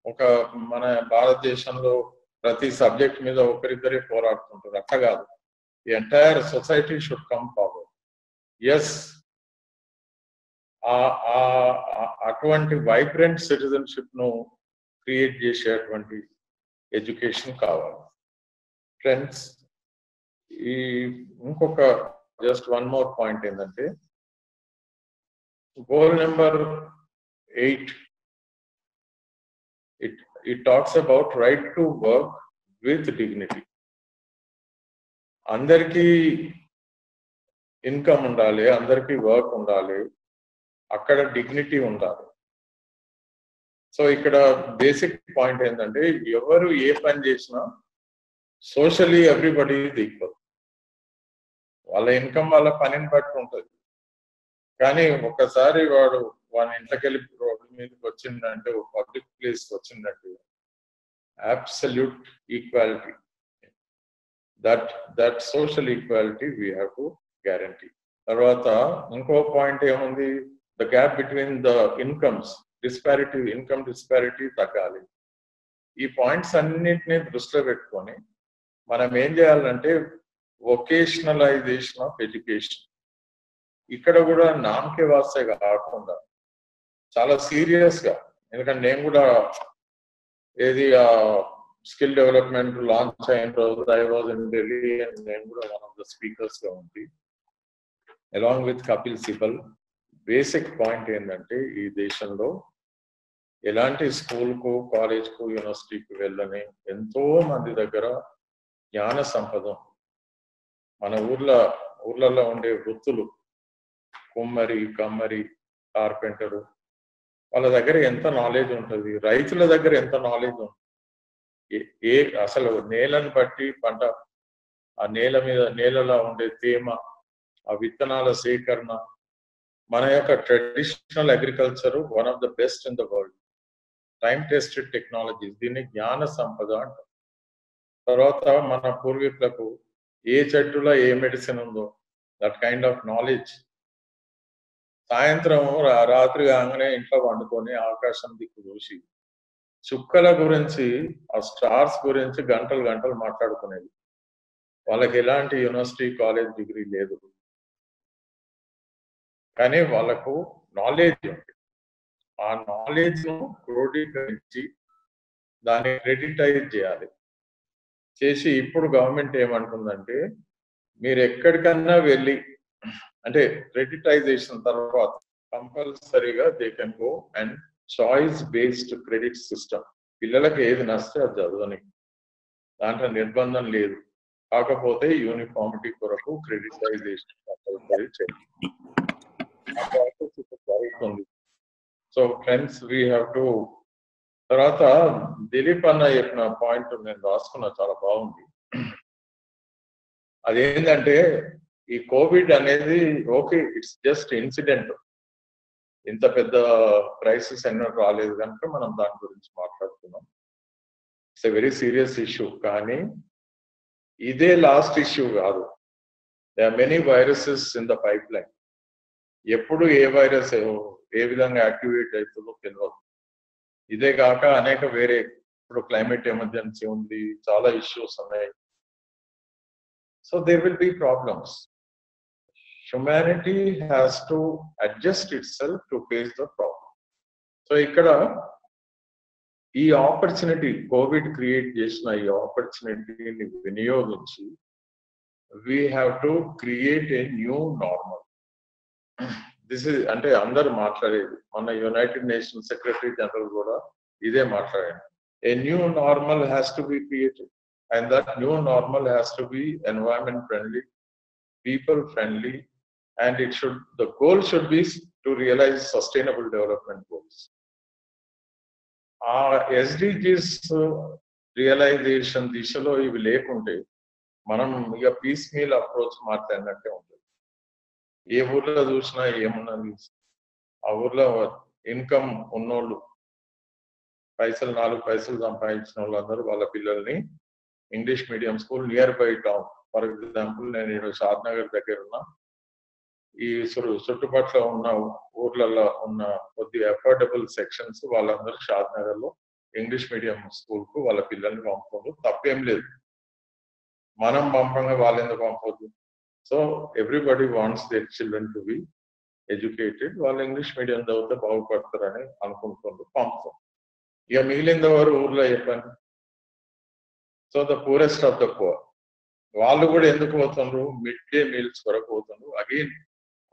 ఒక మన భారతదేశంలో ప్రతి సబ్జెక్ట్ మీద ఒకరిద్దరే పోరాడుతుంటారు అట్లా కాదు. The entire society should come forward as అటువంటి వైబ్రెంట్ సిటిజన్షిప్ను క్రియేట్ చేసేటువంటి ఎడ్యుకేషన్ కావాలి. ఫ్రెండ్స్ ఈ ఇంకొక జస్ట్ వన్ మోర్ పాయింట్ ఏంటంటే goal number eight it it talks about right to work with dignity అందరికీ ఇన్కమ్ ఉండాలి అందరికీ వర్క్ ఉండాలి అక్కడ డిగ్నిటీ ఉండాలి. సో ఇక్కడ బేసిక్ పాయింట్ ఏంటంటే ఎవరు ఏ పని చేసినా సోషలీ ఎవ్రీబడి ఈజ్ ఈక్వల్ వాళ్ళ ఇన్కమ్ వాళ్ళ పనిని బట్టి ఉంటుంది. కానీ ఒక్కసారి వాడు వాని ఇంట్లోకెళ్ళి రోడ్డు మీదకి వచ్చిందంటే పబ్లిక్ ప్లేస్ వచ్చిందంటే absolute equality. That that social equality we have to guarantee. తర్వాత ఇంకో పాయింట్ ఏముంది? The gap between the incomes disparity income disparity తగ్గాలి. ఈ పాయింట్స్ అన్నింటినీ దృష్టిలో పెట్టుకొని మనం ఏం చేయాలంటే వొకేషనలైజేషన్ ఆఫ్ ఎడ్యుకేషన్ ఇక్కడ కూడా నామకే వాస్తే కాకుండా చాలా సీరియస్గా ఎందుకంటే నేను కూడా ఏది ఆ స్కిల్ డెవలప్మెంట్ లాంచ్ అయిన రోజు I was in Delhi and నేను కూడా వన్ ఆఫ్ ద స్పీకర్స్గా ఉంది along with Kapil Sibal basic point ఏంటంటే ఈ దేశంలో ఎలాంటి స్కూల్కు కాలేజ్కు యూనివర్సిటీకి వెళ్ళని ఎంతో మంది దగ్గర జ్ఞాన సంపద మన ఊర్లో ఊర్లలో ఉండే వృత్తులు కుమ్మరి కమ్మరి కార్పెంటరు వాళ్ళ దగ్గర ఎంత నాలెడ్జ్ ఉంటుంది? రైతుల దగ్గర ఎంత నాలెడ్జ్ ఉంటుంది? ఏ అసలు నేలను బట్టి పంట ఆ నేల మీద నేలలో ఉండే తేమ ఆ విత్తనాల సేకరణ మన యొక్క traditional agriculture one of the best in the world time tested technologies దీన్ని జ్ఞాన సంపద అంటారు. తర్వాత మన పూర్వీకులకు ఏ చెట్టులో ఏ మెడిసిన్ ఉందో దట్ కైండ్ ఆఫ్ నాలెడ్జ్ సాయంత్రం రాత్రి కాగానే ఇంట్లో వండుకొని ఆకాశం దిక్కు చూసి చుక్కల గురించి ఆ స్టార్స్ గురించి గంటలు గంటలు మాట్లాడుకునేది. వాళ్ళకి ఎలాంటి యూనివర్సిటీ కాలేజ్ డిగ్రీ లేదు. కానీ వాళ్ళకు నాలెడ్జ్ ఉంది. ఆ నాలెడ్జ్ క్రోడీకరించి దాన్ని క్రెడిటైజ్ చేయాలి. చేసి ఇప్పుడు గవర్నమెంట్ ఏమంటుందంటే మీరు ఎక్కడికన్నా వెళ్ళి అంటే క్రెడిటైజేషన్ తర్వాత కంపల్సరీగా they can go and choice based credit system. పిల్లలకి ఏది నస్తే అది చదవని. దాంట్లో నిర్బంధం లేదు. కాకపోతే యూనిఫామిటీ కొరకు క్రెడిటైజేషన్ కంపల్సరీ చేయాలి. జరుగుతుంది. So friends we have to తర్వాత దిలీప్ అన్న చెప్పిన పాయింట్ నేను రాసుకున్నా చాలా బాగుంది. అదేంటంటే ఈ కోవిడ్ అనేది ఓకే ఇట్స్ జస్ట్ ఇన్సిడెంట్ ఇంత పెద్ద క్రైసిస్ ఎన్నో రాలేదు కనుక మనం దాని గురించి మాట్లాడుతున్నాం. It's a very serious issue కానీ ఇదే లాస్ట్ ఇష్యూ కాదు. There are many viruses in the pipeline ఎప్పుడు ఏ వైరస్ ఏ విధంగా యాక్టివేట్ అవుతుందో తెలియదు ఇదే కాక అనేక వేరే ఇప్పుడు క్లైమేట్ ఎమర్జెన్సీ ఉంది చాలా ఇష్యూస్ ఉన్నాయి. So there will be problems humanity has to adjust itself to face the problem so ఇక్కడ ఈ ఆపర్చునిటీ కోవిడ్ క్రియేట్ చేసిన ఈ ఆపర్చునిటీని వినియోగించి we have to create a new normal this is అంటే అందరు మాట్లాడేది. మన యునైటెడ్ నేషన్ సెక్రటరీ జనరల్ కూడా ఇదే మాట్లాడాడు. A new normal has to be created and that new normal has to be environment friendly people friendly and it should the goal should be to realise sustainable development goals ఆ SDGs realisation దిశలో ఇవి లేకుంటే మనం ఇక piece meal approach మాట్లాడినట్టే ఉంటుంది. ఏ ఊర్లో చూసినా ఏమున్నది ఆ ఊర్లో ఇన్కమ్ ఉన్నోళ్ళు పైసలు నాలుగు పైసలు సంపాదించిన వాళ్ళందరూ వాళ్ళ పిల్లల్ని English medium school nearby town for example నేను ఈరోజు షాద్నగర్ దగ్గర ఉన్న. ఈ చుట్టుపక్కల ఉన్న ఊర్లలో ఉన్న కొద్ది అఫోర్డబుల్ సెక్షన్స్ వాళ్ళందరూ షాద్నగర్లో ఇంగ్లీష్ మీడియం స్కూల్కు వాళ్ళ పిల్లల్ని పంపదు తప్పేం లేదు. మనం పంపంగా వాళ్ళు ఎందుకు పంపొద్దు? So everybody wants their children to be educated వాళ్ళు ఇంగ్లీష్ మీడియం చదివితే బాగుపడతారని అనుకుంటున్నారు పంపుతాం ఇక మిగిలిన వారు ఊర్లో చెప్పండి? So the poorest of the poor వాళ్ళు కూడా ఎందుకు పోతున్నారు మిడ్ డే మీల్స్ కొరకు పోతున్నారు అగైన్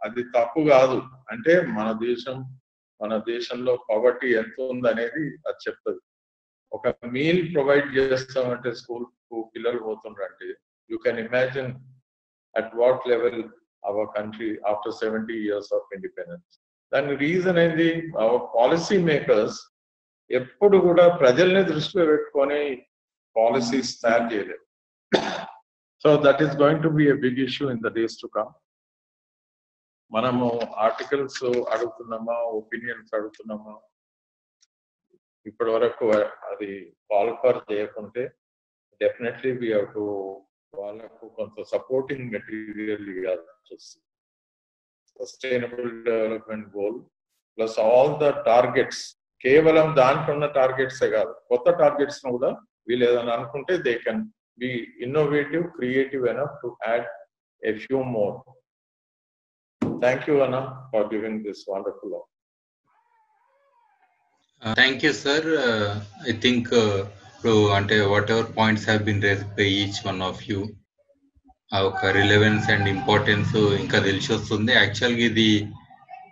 అది తప్పు కాదు. అంటే మన దేశం మన దేశంలో పవర్టీ ఎంత ఉందనేది అది చెప్తుంది. ఒక మీల్ ప్రొవైడ్ చేస్తామంటే స్కూల్ పిల్లలు పోతుండ్రంటే you can imagine at what level our country after seventy years of independence దాని రీజన్ ఏంది అవర్ పాలసీ మేకర్స్ ఎప్పుడు కూడా ప్రజల్ని దృష్టిలో పెట్టుకొని పాలసీస్ తయారు చేయలేదు. So that is going to be a big issue in the days to come మనము ఆర్టికల్స్ అడుగుతున్నామా ఒపీనియన్స్ అడుగుతున్నామా? ఇప్పటి వరకు అది కాల్ఫర్ చేయకుంటే డెఫినెట్లీ వీ హ్యావ్ టు వాళ్ళకు కొంత సపోర్టింగ్ మెటీరియల్ ఇవ్వాల్సి వస్తుంది sustainable development goal plus all the targets కేవలం దాంట్లో ఉన్న టార్గెట్సే కాదు కొత్త టార్గెట్స్ కూడా వీళ్ళు ఏదైనా అనుకుంటే they can be innovative creative enough to add a few more thank you అన్న for giving this wonderful thank you sir I think ఇప్పుడు అంటే whatever points have been raised by each one of you ఆ ఒక రిలెవెన్స్ and importance ఇంకా తెలిసి వస్తుంది యాక్చువల్గా ఇది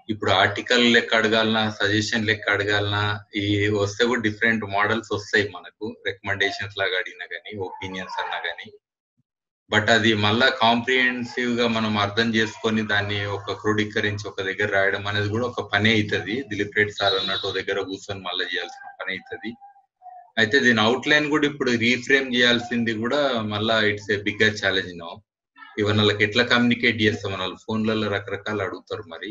ఇప్పుడు ఆర్టికల్ లెక్క అడగాలనా సజెషన్ లెక్క అడగాలనా ఈ వస్తే కూడా డిఫరెంట్ మోడల్స్ వస్తాయి మనకు. రికమెండేషన్స్ లాగా అడిగినా కానీ ఒపీనియన్స్ అన్నా కానీ బట్ అది మళ్ళా కాంప్రిహెన్సివ్గా మనం అర్థం చేసుకొని దాన్ని ఒక క్రోడీకరించి ఒక దగ్గర రాయడం అనేది కూడా ఒక పని అవుతుంది దిలీప్ రెడ్డి సార్ అన్నట్టు దగ్గర కూర్చొని మళ్ళీ చేయాల్సిన పని అవుతుంది అయితే దీని అవుట్ లైన్ కూడా ఇప్పుడు రీఫ్రేమ్ చేయాల్సింది కూడా మళ్ళా it's a bigger challenge no ఇవన్న వాళ్ళకి ఎట్లా కమ్యూనికేట్ చేస్తాం వాళ్ళు ఫోన్లలో రకరకాలు అడుగుతారు మరి.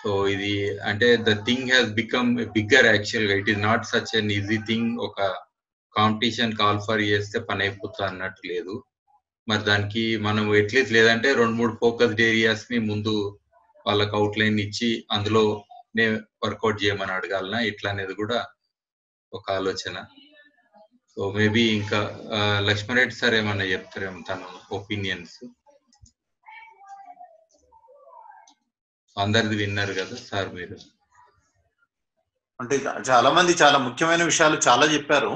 సో ఇది అంటే the thing has become bigger యాక్చువల్గా. It is not such an easy thing ఒక కాంపిటీషన్ కాల్ ఫర్ చేస్తే పని అయిపోతుంది అన్నట్టు లేదు. మరి దానికి మనం ఎట్లీస్ట్ లేదంటే రెండు మూడు ఫోకస్డ్ ఏరియాస్ని ముందు వాళ్ళకి అవుట్ లైన్ ఇచ్చి అందులో వర్కౌట్ చేయమని అడగాలనా? ఇట్లా అనేది కూడా ఒక ఆలోచన. సో మేబీ ఇంకా లక్ష్మణరెడ్డి సార్ ఏమన్నా చెప్తారేమో తన ఒపీనియన్స్ అందరిది విన్నారు కదా సార్ మీరు? అంటే చాలా మంది చాలా ముఖ్యమైన విషయాలు చాలా చెప్పారు.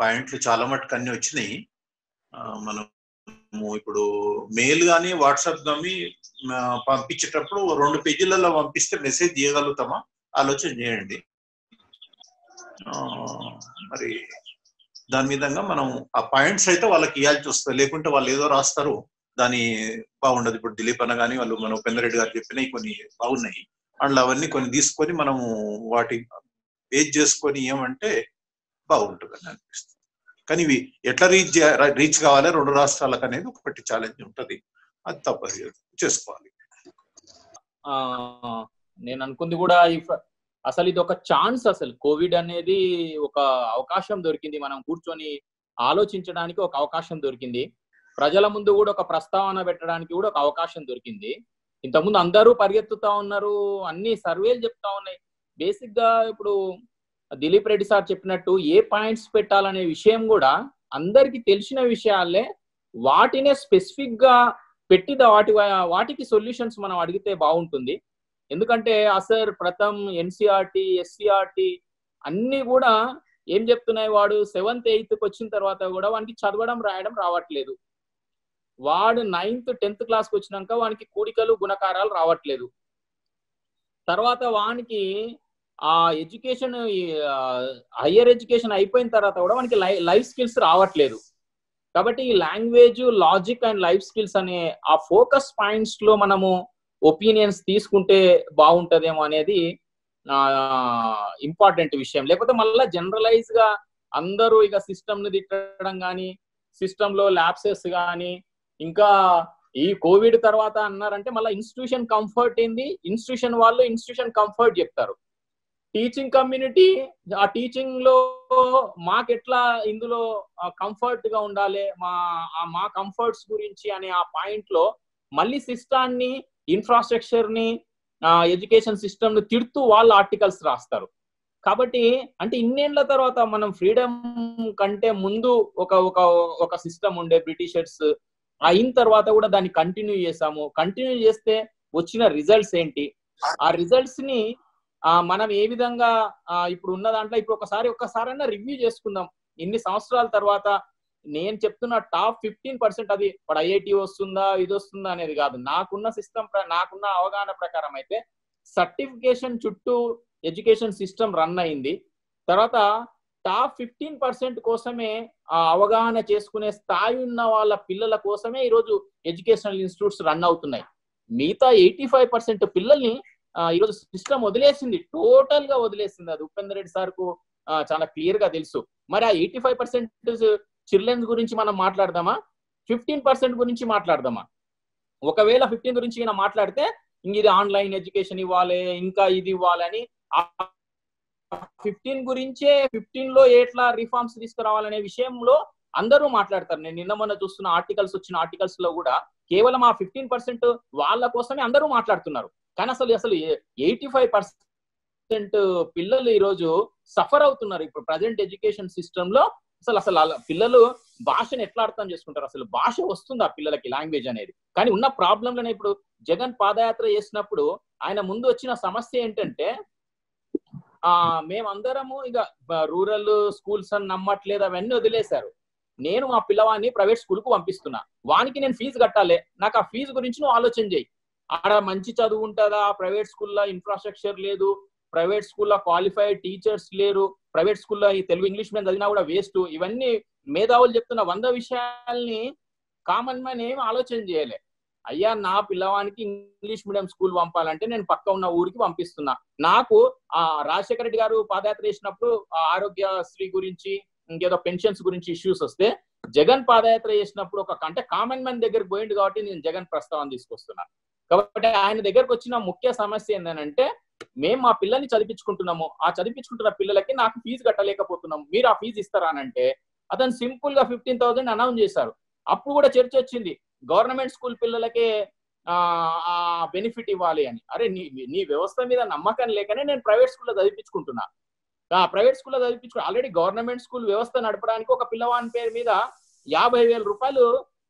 పాయింట్లు చాలా మటుకు అన్ని వచ్చినాయి. మనం ఇప్పుడు మెయిల్ కానీ వాట్సాప్ కానీ పంపించేటప్పుడు రెండు పేజీలలో పంపిస్తే మెసేజ్ చేయగలుగుతామా? ఆలోచన చేయండి. మరి దాని విధంగా మనం ఆ పాయింట్స్ అయితే వాళ్ళకి ఇవ్వాల్సి వస్తుంది. లేకుంటే వాళ్ళు ఏదో రాస్తారు దాని బాగుండదు. ఇప్పుడు దిలీప్ అన్న కానీ వాళ్ళు మన ఉపేందర్ రెడ్డి గారు చెప్పినవి కొన్ని బాగున్నాయి. అండ్ అవన్నీ కొన్ని తీసుకొని మనము వాటి బేస్ చేసుకొని ఏమంటే బాగుంటుంది అని అనిపిస్తుంది. కానీ ఇవి ఎట్లా రీచ్ రీచ్ కావాలి రెండు రాష్ట్రాలకు అనేది ఒకటి ఛాలెంజ్ ఉంటుంది. అది తప్పదు. చేసుకోవాలి. ఆ, నేను అనుకుంది కూడా అసలు ఇది ఒక ఛాన్స్ అసలు. కోవిడ్ అనేది ఒక అవకాశం దొరికింది. మనం కూర్చొని ఆలోచించడానికి ఒక అవకాశం దొరికింది. ప్రజల ముందు కూడా ఒక ప్రస్తావన పెట్టడానికి కూడా ఒక అవకాశం దొరికింది. ఇంతకుముందు అందరూ పరిగెత్తుతా ఉన్నారు. అన్ని సర్వేలు చెప్తా ఉన్నాయి. బేసిక్గా ఇప్పుడు దిలీప్ రెడ్డి సార్ చెప్పినట్టు ఏ పాయింట్స్ పెట్టాలనే విషయం కూడా అందరికి తెలిసిన విషయాలే. వాటినే స్పెసిఫిక్గా పెట్టి వాటి వాటికి సొల్యూషన్స్ మనం అడిగితే బాగుంటుంది. ఎందుకంటే అసర్ ప్రథమ్ ఎన్సిఆర్టి ఎస్సిఆర్టి అన్ని కూడా ఏం చెప్తున్నాయి? వాడు సెవెంత్ ఎయిత్ వచ్చిన తర్వాత కూడా వానికి చదవడం రాయడం రావట్లేదు. వాడు నైన్త్ టెన్త్ క్లాస్కి వచ్చినాక వానికి కూడికలు గుణకారాలు రావట్లేదు. తర్వాత వానికి ఆ ఎడ్యుకేషన్ హయ్యర్ ఎడ్యుకేషన్ అయిపోయిన తర్వాత కూడా వానికి లైఫ్ స్కిల్స్ రావట్లేదు. కాబట్టి ఈ language logic and life skills అనే ఆ ఫోకస్ పాయింట్స్లో మనము ఒపీనియన్స్ తీసుకుంటే బాగుంటదేమో అనేది ఇంపార్టెంట్ విషయం. లేకపోతే మళ్ళీ జనరలైజ్గా అందరూ ఇక సిస్టమ్ని తిట్టడం కానీ సిస్టమ్లో ల్యాబ్సెస్ కానీ ఇంకా ఈ కోవిడ్ తర్వాత అన్నారంటే మళ్ళీ ఇన్స్టిట్యూషన్ కంఫర్ట్ ఏంది? ఇన్స్టిట్యూషన్ వాళ్ళు ఇన్స్టిట్యూషన్ కంఫర్ట్ చెప్తారు. టీచింగ్ కమ్యూనిటీ ఆ టీచింగ్లో మాకు ఎట్లా ఇందులో కంఫర్ట్గా ఉండాలి? మా మా కంఫర్ట్స్ గురించి అనే ఆ పాయింట్లో మళ్ళీ సిస్టాన్ని ఇన్ఫ్రాస్ట్రక్చర్ని ఎడ్యుకేషన్ సిస్టమ్ని తిడుతూ వాళ్ళు ఆర్టికల్స్ రాస్తారు. కాబట్టి అంటే ఇన్నేళ్ళ తర్వాత మనం ఫ్రీడమ్ కంటే ముందు ఒక ఒక ఒక సిస్టమ్ ఉండే బ్రిటిషర్స్ అయిన తర్వాత కూడా దాన్ని కంటిన్యూ చేసాము కంటిన్యూ చేస్తే వచ్చిన రిజల్ట్స్ ఏంటి? ఆ రిజల్ట్స్ని మనం ఏ విధంగా ఇప్పుడు ఉన్న దాంట్లో ఇప్పుడు ఒకసారి ఒక్కసారైనా రివ్యూ చేసుకుందాం. ఇన్ని సంవత్సరాల తర్వాత నేను చెప్తున్న టాప్ ఫిఫ్టీన్ పర్సెంట్ అది ఇప్పుడు ఐఐటి వస్తుందా ఇది వస్తుందా అనేది కాదు. నాకున్న సిస్టమ్ నాకున్న అవగాహన ప్రకారం అయితే సర్టిఫికేషన్ చుట్టూ ఎడ్యుకేషన్ సిస్టమ్ రన్ అయింది. తర్వాత టాప్ ఫిఫ్టీన్ పర్సెంట్ కోసమే ఆ అవగాహన చేసుకునే స్థాయి ఉన్న వాళ్ళ పిల్లల కోసమే ఈరోజు ఎడ్యుకేషనల్ ఇన్స్టిట్యూట్స్ రన్ అవుతున్నాయి. మిగతా ఎయిటీ ఫైవ్ పర్సెంట్ పిల్లల్ని ఈరోజు సిస్టమ్ వదిలేసింది. టోటల్గా వదిలేసింది. అది ఉపేందర్ రెడ్డి సార్కు చాలా క్లియర్గా తెలుసు. మరి ఆ ఎయిటీ ఫైవ్ పర్సెంట్ చిల్డ్రన్స్ గురించి మనం మాట్లాడదామా? ఫిఫ్టీన్ పర్సెంట్ గురించి మాట్లాడదామా? ఒకవేళ ఫిఫ్టీన్ గురించి మాట్లాడితే ఇంక ఇది ఆన్లైన్ ఎడ్యుకేషన్ ఇవ్వాలి ఇంకా ఇది ఇవ్వాలని ఫిఫ్టీన్ గురించే ఫిఫ్టీన్లో ఎట్లా రిఫార్మ్స్ తీసుకురావాలనే విషయంలో అందరూ మాట్లాడతారు. నేను నిన్న మొన్న చూస్తున్న ఆర్టికల్స్ వచ్చిన ఆర్టికల్స్లో కూడా కేవలం ఆ ఫిఫ్టీన్ పర్సెంట్ వాళ్ళ కోసమే అందరూ మాట్లాడుతున్నారు. కానీ అసలు అసలు ఎయిటీ ఫైవ్ పర్సెంట్ పిల్లలు ఈరోజు సఫర్ అవుతున్నారు. ఇప్పుడు ప్రజెంట్ ఎడ్యుకేషన్ సిస్టమ్లో అసలు అసలు పిల్లలు భాషను ఎట్లా అర్థం చేసుకుంటారు? అసలు భాష వస్తుంది ఆ పిల్లలకి లాంగ్వేజ్ అనేది? కానీ ఉన్న ప్రాబ్లంలోనే ఇప్పుడు జగన్ పాదయాత్ర చేసినప్పుడు ఆయన ముందు వచ్చిన సమస్య ఏంటంటే ఆ మేమందరము ఇక రూరల్ స్కూల్స్ అని నమ్మట్లేదు అవన్నీ వదిలేశారు. నేను మా పిల్లవాడిని ప్రైవేట్ స్కూల్కు పంపిస్తున్నా. వానికి నేను ఫీజు కట్టాలి. నాకు ఆ ఫీజు గురించి నువ్వు ఆలోచన చేయి. ఆడ మంచి చదువు ఉంటుందా? ప్రైవేట్ స్కూల్లో ఇన్ఫ్రాస్ట్రక్చర్ లేదు. ప్రైవేట్ స్కూల్లో క్వాలిఫైడ్ టీచర్స్ లేరు. ప్రైవేట్ స్కూల్లో ఈ తెలుగు ఇంగ్లీష్ మీద చదివినా కూడా వేస్ట్. ఇవన్నీ మేధావులు చెప్తున్న వంద విషయాల్ని కామన్ మ్యాన్ ఏం ఆలోచన చేయలే. అయ్యా నా పిల్లవానికి ఇంగ్లీష్ మీడియం స్కూల్ పంపాలంటే నేను పక్క ఉన్న ఊరికి పంపిస్తున్నా. నాకు ఆ రాజశేఖర రెడ్డి గారు పాదయాత్ర చేసినప్పుడు ఆరోగ్య ఆరోగ్యశ్రీ గురించి ఇంకేదో పెన్షన్స్ గురించి ఇష్యూస్ వస్తే జగన్ పాదయాత్ర చేసినప్పుడు ఒక అంటే కామన్ మ్యాన్ దగ్గరికి పోయింది కాబట్టి నేను జగన్ ప్రస్తావన తీసుకొస్తున్నా. కాబట్టి ఆయన దగ్గరకు వచ్చిన ముఖ్య సమస్య ఏంటంటే మేము మా పిల్లల్ని చదివించుకుంటున్నాము. ఆ చదివించుకుంటున్న పిల్లలకి నాకు ఫీజు కట్టలేకపోతున్నాము. మీరు ఆ ఫీజు ఇస్తారా అని అంటే అతను సింపుల్గా ఫిఫ్టీన్ థౌసండ్ అనౌన్స్ చేశారు. అప్పుడు కూడా చర్చ వచ్చింది. గవర్నమెంట్ స్కూల్ పిల్లలకే ఆ బెనిఫిట్ ఇవ్వాలి అని. అరే నీ నీ వ్యవస్థ మీద నమ్మకం లేకనే నేను ప్రైవేట్ స్కూల్లో చదివించుకుంటున్నా. ప్రైవేట్ స్కూల్లో చదివించుకు ఆల్రెడీ గవర్నమెంట్ స్కూల్ వ్యవస్థ నడపడానికి ఒక పిల్లవాని పేరు మీద యాభై వేల రూపాయలు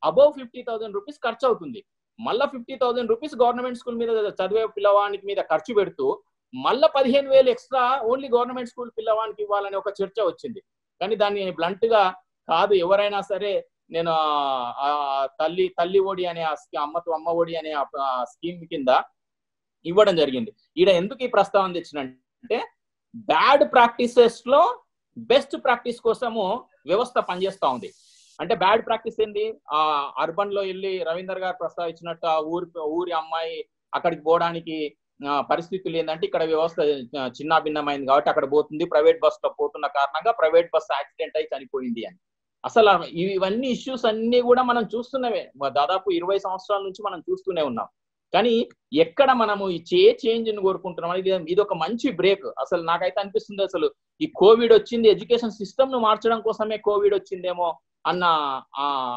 అబౌవ్ ఫిఫ్టీ థౌసండ్ రూపీస్ ఖర్చు అవుతుంది మళ్ళా fifty thousand rupees government school మీద చదివే పిల్లవానికి మీద ఖర్చు పెడుతూ మళ్ళా పదిహేను వేలు ఎక్స్ట్రా ఓన్లీ గవర్నమెంట్ స్కూల్ పిల్లవానికి ఇవ్వాలని ఒక చర్చ వచ్చింది. కానీ దాన్ని బ్లంట్గా కాదు ఎవరైనా సరే నేను ఆ- తల్లి తల్లి ఓడి అనే ఆ స్కీ- అమ్మతో అమ్మ ఓడి అనే స్కీమ్ కింద ఇవ్వడం జరిగింది. ఈడ ఎందుకు ఈ ప్రస్తావన తెచ్చినంటే బ్యాడ్ ప్రాక్టీసెస్లో బెస్ట్ ప్రాక్టీస్ కోసము వ్యవస్థ పనిచేస్తా ఉంది. అంటే బ్యాడ్ ప్రాక్టీస్ ఏంది? ఆ అర్బన్లో వెళ్ళి రవీందర్ గారు ప్రస్తావించినట్టు ఆ ఊరి ఊరి అమ్మాయి అక్కడికి పోవడానికి ఆ, పరిస్థితులు ఏంటంటే ఇక్కడ వ్యవస్థ చిన్న భిన్నమైంది కాబట్టి అక్కడ పోతుంది. ప్రైవేట్ బస్లో పోతున్న కారణంగా ప్రైవేట్ బస్ యాక్సిడెంట్ అయి చనిపోయింది అని. అసలు ఇవన్నీ ఇష్యూస్ అన్ని కూడా మనం చూస్తున్నవే దాదాపు ఇరవై సంవత్సరాల నుంచి మనం చూస్తూనే ఉన్నాం. కానీ ఎక్కడ మనము ఈ చే చేంజ్ని కోరుకుంటున్నాం అనేది ఇది ఒక మంచి బ్రేక్ అసలు నాకైతే అనిపిస్తుంది అసలు ఈ కోవిడ్ వచ్చింది ఎడ్యుకేషన్ సిస్టమ్ను మార్చడం కోసమే కోవిడ్ వచ్చిందేమో అన్న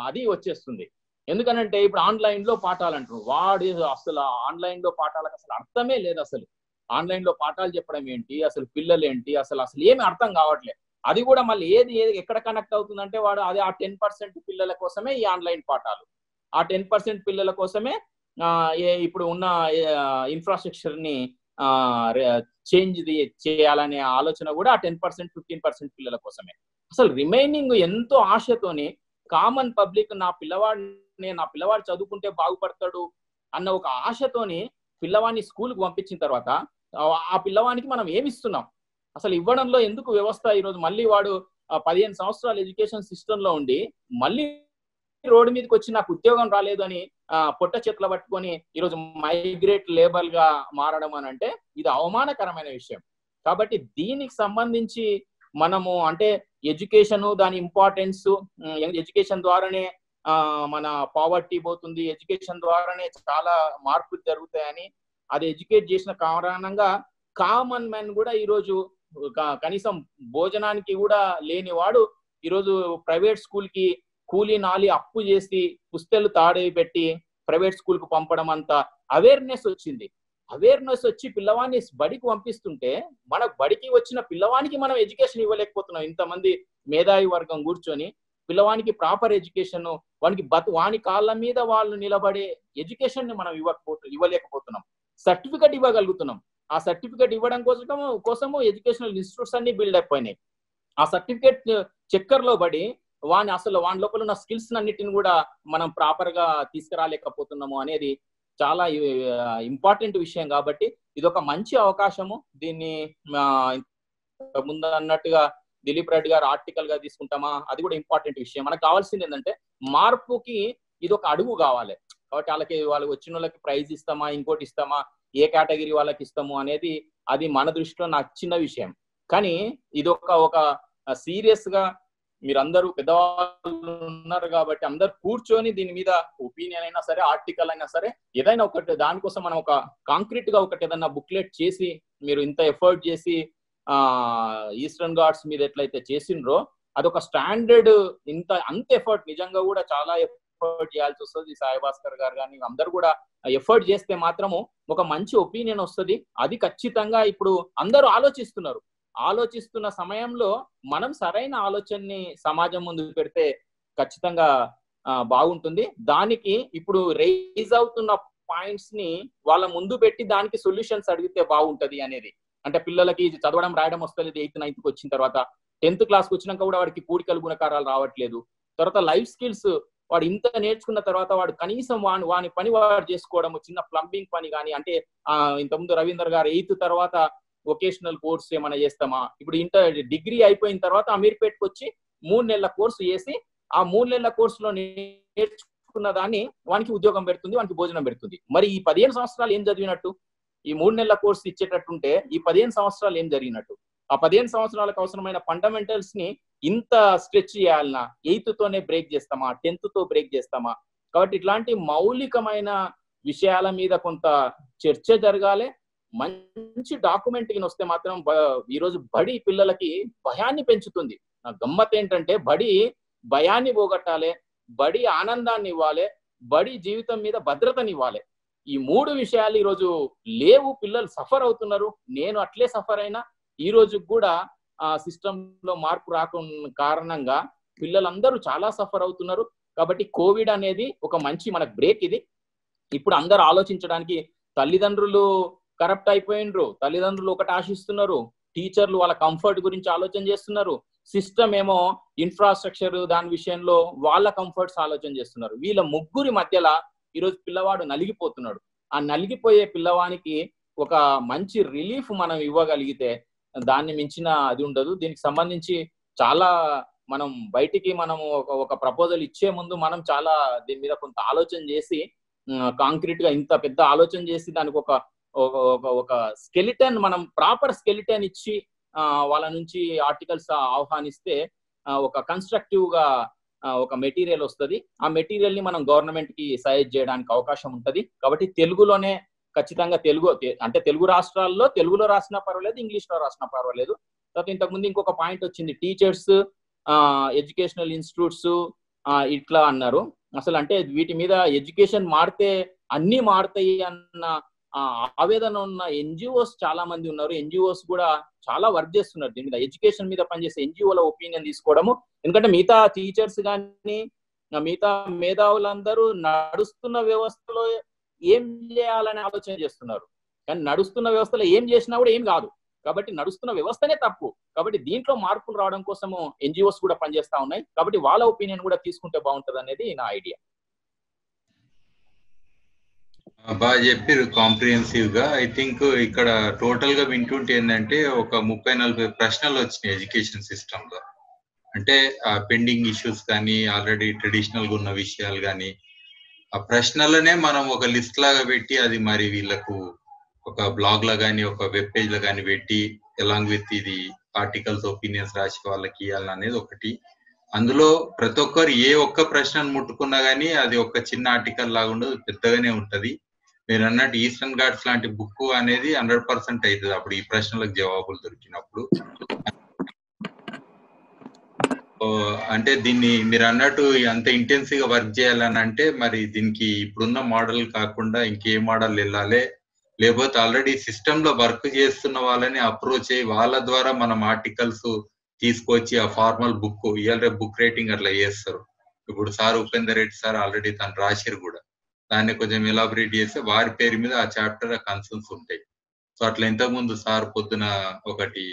అది వచ్చేస్తుంది. ఎందుకనంటే ఇప్పుడు ఆన్లైన్లో పాఠాలు అంటారు. వాడు అసలు ఆన్లైన్లో పాఠాలకు అసలు అర్థమే లేదు అసలు. ఆన్లైన్లో పాఠాలు చెప్పడం ఏంటి? అసలు పిల్లలు ఏంటి? అసలు అసలు ఏమి అర్థం కావట్లేదు అది కూడా మళ్ళీ ఏది ఏది ఎక్కడ కనెక్ట్ అవుతుందంటే వాడు అది ఆ టెన్ పర్సెంట్ పిల్లల కోసమే ఈ ఆన్లైన్ పాఠాలు. ఆ టెన్ పర్సెంట్ పిల్లల కోసమే ఇప్పుడు ఉన్న ఇన్ఫ్రాస్ట్రక్చర్ని చేంజ్ చేయాలనే ఆలోచన కూడా ఆ టెన్ పర్సెంట్ ఫిఫ్టీన్ పర్సెంట్ పిల్లల కోసమే. అసలు రిమైనింగ్ ఎంతో ఆశతోని కామన్ పబ్లిక్ నా పిల్లవాడిని నా పిల్లవాడు చదువుకుంటే బాగుపడతాడు అన్న ఒక ఆశతోని పిల్లవాడిని స్కూల్కి పంపించిన తర్వాత ఆ- పిల్లవానికి మనం ఏమి ఇస్తున్నాం అసలు ఇవ్వడంలో ఎందుకు వ్యవస్థ? ఈరోజు మళ్ళీ వాడు పదిహేను సంవత్సరాలు ఎడ్యుకేషన్ సిస్టమ్లో ఉండి మళ్ళీ రోడ్డు మీదకి వచ్చి నాకు ఉద్యోగం రాలేదు అని పొట్ట చేతులు పట్టుకొని ఈరోజు మైగ్రేట్ లేబర్గా మారడం అని అంటే ఇది అవమానకరమైన విషయం. కాబట్టి దీనికి సంబంధించి మనము అంటే ఎడ్యుకేషన్ దాని ఇంపార్టెన్స్ ఎడ్యుకేషన్ ద్వారానే మన పావర్టీ పోతుంది ఎడ్యుకేషన్ ద్వారానే చాలా మార్పులు జరుగుతాయని అది ఎడ్యుకేట్ చేసిన కారణంగా కామన్ మ్యాన్ కూడా ఈరోజు కనీసం భోజనానికి కూడా లేని వాడు ఈరోజు ప్రైవేట్ స్కూల్కి కూలీ నాలి అప్పు చేసి పుస్తలు తాడే పెట్టి ప్రైవేట్ స్కూల్కు పంపడం అంత అవేర్నెస్ వచ్చింది. అవేర్నెస్ వచ్చి పిల్లవాడిని బడికి పంపిస్తుంటే మన బడికి వచ్చిన పిల్లవానికి మనం ఎడ్యుకేషన్ ఇవ్వలేకపోతున్నాం. ఇంతమంది మేధావి వర్గం కూర్చొని పిల్లవానికి ప్రాపర్ ఎడ్యుకేషన్ వానికి బతు వాని కాళ్ళ మీద వాళ్ళు నిలబడే ఎడ్యుకేషన్ని మనం ఇవ్వకపోతు ఇవ్వలేకపోతున్నాం. సర్టిఫికెట్ ఇవ్వగలుగుతున్నాం. ఆ సర్టిఫికెట్ ఇవ్వడం కోసం కోసము ఎడ్యుకేషనల్ ఇన్స్టిట్యూట్స్ అన్ని బిల్డ్ అయిపోయినాయి ఆ సర్టిఫికెట్ చక్కర్లో పడి వాని అసలు వాని లోపల ఉన్న స్కిల్స్ అన్నిటిని కూడా మనం ప్రాపర్గా తీసుకురాలేకపోతున్నాము అనేది చాలా ఇంపార్టెంట్ విషయం కాబట్టి ఇది ఒక మంచి అవకాశము. దీన్ని ముందు అన్నట్టుగా దిలీప్ రెడ్డి గారు ఆర్టికల్గా తీసుకుంటామా? అది కూడా ఇంపార్టెంట్ విషయం. మనకు కావాల్సింది ఏంటంటే మార్పుకి ఇది ఒక అడుగు కావాలి. కాబట్టి వాళ్ళకి వాళ్ళకి వచ్చిన వాళ్ళకి ప్రైజ్ ఇస్తామా? ఇంకోటి ఇస్తామా? ఏ కేటగిరీ వాళ్ళకి ఇస్తాము? అనేది అది మన దృష్టిలో నాకు చిన్న విషయం. కానీ ఇది ఒక ఒక సీరియస్గా మీరందరూ పెద్దవాళ్ళు ఉన్నారు కాబట్టి అందరు కూర్చొని దీని మీద ఒపీనియన్ అయినా సరే ఆర్టికల్ అయినా సరే ఏదైనా ఒకటి దానికోసం మనం ఒక కాంక్రీట్గా ఒకటి ఏదైనా బుక్లెట్ చేసి మీరు ఇంత ఎఫర్ట్ చేసి ఆ ఈస్టర్న్ గార్డ్స్ మీద ఎట్లయితే చేసిండ్రో అదొక స్టాండర్డ్ ఇంత అంత ఎఫర్ట్ నిజంగా కూడా చాలా ఎఫర్ట్ చేయాల్సి వస్తుంది. సాయిభాస్కర్ గారు కానీ అందరు కూడా ఎఫర్ట్ చేస్తే మాత్రము ఒక మంచి ఒపీనియన్ వస్తుంది. అది ఖచ్చితంగా ఇప్పుడు అందరూ ఆలోచిస్తున్నారు. ఆలోచిస్తున్న సమయంలో మనం సరైన ఆలోచనని సమాజం ముందు పెడితే ఖచ్చితంగా బాగుంటుంది. దానికి ఇప్పుడు రైజ్ అవుతున్న పాయింట్స్ని వాళ్ళ ముందు పెట్టి దానికి సొల్యూషన్స్ అడిగితే బాగుంటది అనేది. అంటే పిల్లలకి ఇది చదవడం రాయడం వస్తలేదు ఎయిత్ నైన్త్ వచ్చిన తర్వాత. టెన్త్ క్లాస్కి వచ్చినాక కూడా వాడికి కూడికలు గుణకారాలు రావట్లేదు. తర్వాత లైఫ్ స్కిల్స్ వాడు ఇంత నేర్చుకున్న తర్వాత వాడు కనీసం వాని వాని పని వాడు చేసుకోవడము చిన్న ప్లంబింగ్ పని కానీ అంటే ఇంతకుముందు రవీందర్ గారు ఎయిత్ తర్వాత వొకేషనల్ కోర్స్ ఏమైనా చేస్తామా? ఇప్పుడు ఇంటర్ డిగ్రీ అయిపోయిన తర్వాత అమీర్పేట్కి వచ్చి మూడు నెలల కోర్సు చేసి ఆ మూడు నెలల కోర్సులో నేర్చుకున్న దాన్ని వానికి ఉద్యోగం పెడుతుంది వానికి భోజనం పెడుతుంది. మరి ఈ పదిహేను సంవత్సరాలు ఏం చదివినట్టు? ఈ మూడు నెలల కోర్సు ఇచ్చేటట్టుంటే ఈ పదిహేను సంవత్సరాలు ఏం జరిగినట్టు? ఆ పదిహేను సంవత్సరాలకు అవసరమైన ఫండమెంటల్స్ని ఇంత స్ట్రెచ్ చేయాలన్నా ఎయిత్ తోనే బ్రేక్ చేస్తామా? టెన్త్తో బ్రేక్ చేస్తామా? కాబట్టి ఇట్లాంటి మౌలికమైన విషయాల మీద కొంత చర్చ జరగాలి. మంచి డాక్యుమెంట్ వస్తే మాత్రం ఈరోజు బడి పిల్లలకి భయాన్ని పెంచుతుంది. నా గమ్మత్ ఏంటంటే బడి భయాన్ని పోగొట్టాలి బడి ఆనందాన్ని ఇవ్వాలి బడి జీవితం మీద భద్రతనివ్వాలి ఈ మూడు విషయాలు ఈరోజు లేవు పిల్లలు సఫర్ అవుతున్నారు. నేను అట్లే సఫర్ అయినా ఈ రోజు కూడా సిస్టమ్లో మార్పు రాకుండా కారణంగా పిల్లలందరూ చాలా సఫర్ అవుతున్నారు. కాబట్టి కోవిడ్ అనేది ఒక మంచి మనకు బ్రేక్ ఇది. ఇప్పుడు అందరు ఆలోచించడానికి తల్లిదండ్రులు కరప్ట్ అయిపోయినరు. తల్లిదండ్రులు ఒకటి ఆశిస్తున్నారు. టీచర్లు వాళ్ళ కంఫర్ట్ గురించి ఆలోచన చేస్తున్నారు. సిస్టమ్ ఏమో ఇన్ఫ్రాస్ట్రక్చర్ దాని విషయంలో వాళ్ళ కంఫర్ట్స్ ఆలోచన చేస్తున్నారు. వీళ్ళ ముగ్గురి మధ్యలో ఈరోజు పిల్లవాడు నలిగిపోతున్నాడు. ఆ నలిగిపోయే పిల్లవానికి ఒక మంచి రిలీఫ్ మనం ఇవ్వగలిగితే దాన్ని మించిన అది ఉండదు. దీనికి సంబంధించి చాలా మనం బయటికి మనం ఒక ఒక ప్రపోజల్ ఇచ్చే ముందు మనం చాలా దీని మీద కొంత ఆలోచన చేసి కాంక్రీట్గా ఇంత పెద్ద ఆలోచన చేసి దానికి ఒక ఒక స్కెలిటన్ మనం ప్రాపర్ స్కెలిటన్ ఇచ్చి ఆ, వాళ్ళ నుంచి ఆర్టికల్స్ ఆహ్వానిస్తే ఒక కన్స్ట్రక్టివ్గా ఒక మెటీరియల్ వస్తుంది. ఆ మెటీరియల్ని మనం గవర్నమెంట్కి సజెస్ట్ చేయడానికి అవకాశం ఉంటది. కాబట్టి తెలుగులోనే ఖచ్చితంగా తెలుగు అంటే తెలుగు రాష్ట్రాల్లో తెలుగులో రాసినా పర్వాలేదు ఇంగ్లీష్లో రాసినా పర్వాలేదు. తర్వాత ఇంతకు ముందు ఇంకొక పాయింట్ వచ్చింది. టీచర్స్ ఎడ్యుకేషనల్ ఇన్స్టిట్యూట్స్ ఇట్లా అన్నారు. అసలు అంటే వీటి మీద ఎడ్యుకేషన్ మారితే అన్ని మారుతాయి అన్న ఆ, ఆవేదన ఉన్న ఎన్జిఓస్ చాలా మంది ఉన్నారు. ఎన్జిఓస్ కూడా చాలా వర్క్ చేస్తున్నారు దీని మీద. ఎడ్యుకేషన్ మీద పనిచేసే ఎన్జిఓల ఒపీనియన్ తీసుకోవడము. ఎందుకంటే మిగతా టీచర్స్ కానీ మిగతా మేధావులందరూ నడుస్తున్న వ్యవస్థలో ఏం చేయాలని ఆలోచన చేస్తున్నారు. కానీ నడుస్తున్న వ్యవస్థలో ఏం చేసినా కూడా ఏం కాదు. కాబట్టి నడుస్తున్న వ్యవస్థనే తప్పు. కాబట్టి దీంట్లో మార్పులు రావడం కోసము ఎన్జిఓస్ కూడా పనిచేస్తా ఉన్నాయి. కాబట్టి వాళ్ళ ఒపీనియన్ కూడా తీసుకుంటే బాగుంటుంది అనేది నా ఐడియా. బాగా చెప్పారు కాంప్రిహెన్సివ్గా ఐ థింక్ ఇక్కడ టోటల్గా వింటుంటే ఏంటంటే ఒక ముప్పై నలభై ప్రశ్నలు వచ్చినాయి ఎడ్యుకేషన్ సిస్టమ్లో అంటే ఆ పెండింగ్ ఇష్యూస్ కానీ ఆల్రెడీ ట్రెడిషనల్గా ఉన్న విషయాలు కానీ ఆ ప్రశ్నలనే మనం ఒక లిస్ట్ లాగా పెట్టి అది మరి వీళ్ళకు ఒక బ్లాగ్లో కానీ ఒక వెబ్ పేజ్లో కానీ పెట్టి ఎలాంగ్ విత్ ఇది ఆర్టికల్స్ ఒపీనియన్స్ రాసి వాళ్ళకి ఇవ్వాలని అనేది ఒకటి. అందులో ప్రతి ఒక్కరు ఏ ఒక్క ప్రశ్నను ముట్టుకున్నా కానీ అది ఒక చిన్న ఆర్టికల్ లాగా ఉండదు పెద్దగానే ఉంటది. మీరు అన్నట్టు ఈస్టర్న్ గాడ్స్ లాంటి బుక్ అనేది హండ్రెడ్ పర్సెంట్ అవుతుంది అప్పుడు ఈ ప్రశ్నలకు జవాబులు దొరికినప్పుడు. ఓ, అంటే దీన్ని మీరు అన్నట్టు అంత ఇంటెన్సివ్గా వర్క్ చేయాలని అంటే మరి దీనికి ఇప్పుడున్న మోడల్ కాకుండా ఇంకే మోడల్ వెళ్ళాలి. లేకపోతే ఆల్రెడీ సిస్టమ్లో వర్క్ చేస్తున్న వాళ్ళని అప్రోచ్ అయ్యి వాళ్ళ ద్వారా మనం ఆర్టికల్స్ తీసుకొచ్చి ఆ ఫార్మల్ బుక్ ఇవాళ బుక్ రేటింగ్ అట్లా చేస్తారు. ఇప్పుడు sir Upender Reddy sir already తను రాశారు కూడా. దాన్ని కొంచెం ఎలాబరేట్ చేస్తే వారి పేరు మీద ఆ చాప్టర్ కన్సర్న్స్ ఉంటాయి. సో అట్లా ఇంతకు ముందు సార్ పొద్దున ఒకటి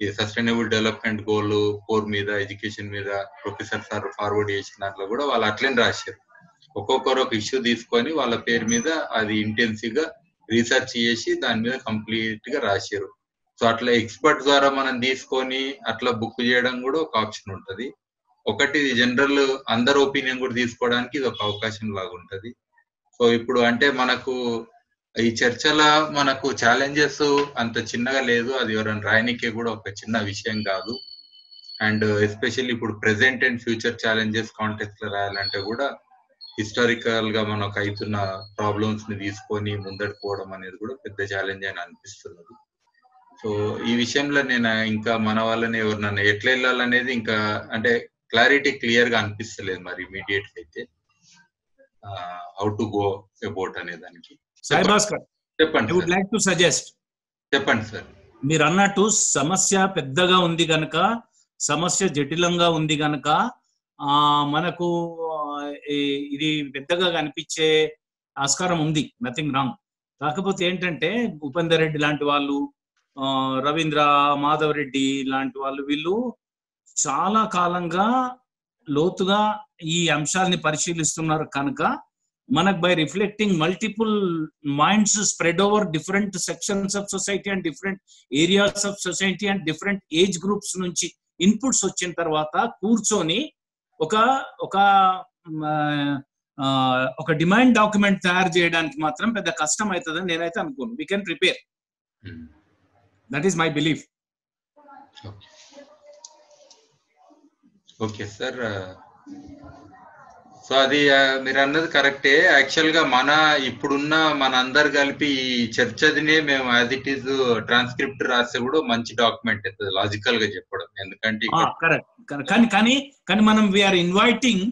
ఈ సస్టైనబుల్ డెవలప్మెంట్ గోల్ ఫోర్ మీద ఎడ్యుకేషన్ మీద ప్రొఫెసర్ సార్ ఫార్వర్డ్ చేసిన దాంట్లో కూడా వాళ్ళు అట్లనే రాశారు. ఒక్కొక్కరు ఒక ఇష్యూ తీసుకొని వాళ్ళ పేరు మీద అది ఇంటెన్సివ్గా రీసెర్చ్ చేసి దాని మీద కంప్లీట్గా రాశారు. సో అట్లా ఎక్స్పర్ట్ ద్వారా మనం తీసుకొని అట్లా బుక్ చేయడం కూడా ఒక ఆప్షన్ ఉంటది. ఒకటి జనరల్ అందరి ఒపీనియన్ కూడా తీసుకోవడానికి ఇది ఒక అవకాశం లాగా ఉంటది. సో ఇప్పుడు అంటే మనకు ఈ చర్చల మనకు ఛాలెంజెస్ అంత చిన్నగా లేదు. అది ఎవరైనా రాయనికే కూడా ఒక చిన్న విషయం కాదు. అండ్ ఎస్పెషల్లీ ఇప్పుడు ప్రెసెంట్ అండ్ ఫ్యూచర్ ఛాలెంజెస్ కాంటెక్స్లో రాయాలంటే కూడా హిస్టారికల్గా మనకు అవుతున్న ప్రాబ్లమ్స్ని తీసుకొని ముందడుకు పోవడం అనేది కూడా పెద్ద ఛాలెంజ్ అని అనిపిస్తున్నది. సో ఈ విషయంలో నేను ఇంకా మన వాళ్ళని ఎవరినన్నా ఎట్లా వెళ్ళాలనేది ఇంకా అంటే క్లారిటీ క్లియర్గా అనిపిస్తలేదు మరి ఇమీడియట్ అయితే. హౌ టు గో అబౌట్ అనే దానికి. చెప్పండి. వుడ్ లైక్ టు సజెస్ట్ చెప్పండి సార్. మీరు అన్నట్టు సమస్య పెద్దగా ఉంది గనక సమస్య జటిలంగా ఉంది గనక ఆ మనకు ఇది పెద్దగా కనిపించే ఆస్కారం ఉంది. నథింగ్ రాంగ్ కాకపోతే ఏంటంటే ఉపేందర్ రెడ్డి లాంటి వాళ్ళు రవీంద్ర మాధవ్ రెడ్డి లాంటి వాళ్ళు వీళ్ళు చాలా కాలంగా లోతుగా ఈ అంశాలని పరిశీలిస్తున్నారు కనుక మనకు by reflecting multiple minds spread over different sections of society and different areas of society and different age groups నుంచి ఇన్పుట్స్ వచ్చిన తర్వాత కూర్చొని ఒక ఒక ఒక డిమాండ్ డాక్యుమెంట్ తయారు చేయడానికి మాత్రం పెద్ద కష్టం అవుతుందని నేనైతే అనుకోను. We can prepare that is my belief okay sir so అది మీరు అన్నది కరెక్టే యాక్చువల్గా మన ఇప్పుడున్న మన అందరు కలిపి ఈ చర్చదినే మేము యాజ్ ఇట్ ఈస్ ట్రాన్స్క్రిప్ట్ రాస్తే కూడా మంచి డాక్యుమెంట్ అవుతుంది లాజికల్గా చెప్పడం. ఎందుకంటే కానీ కానీ కానీ మనం we are inviting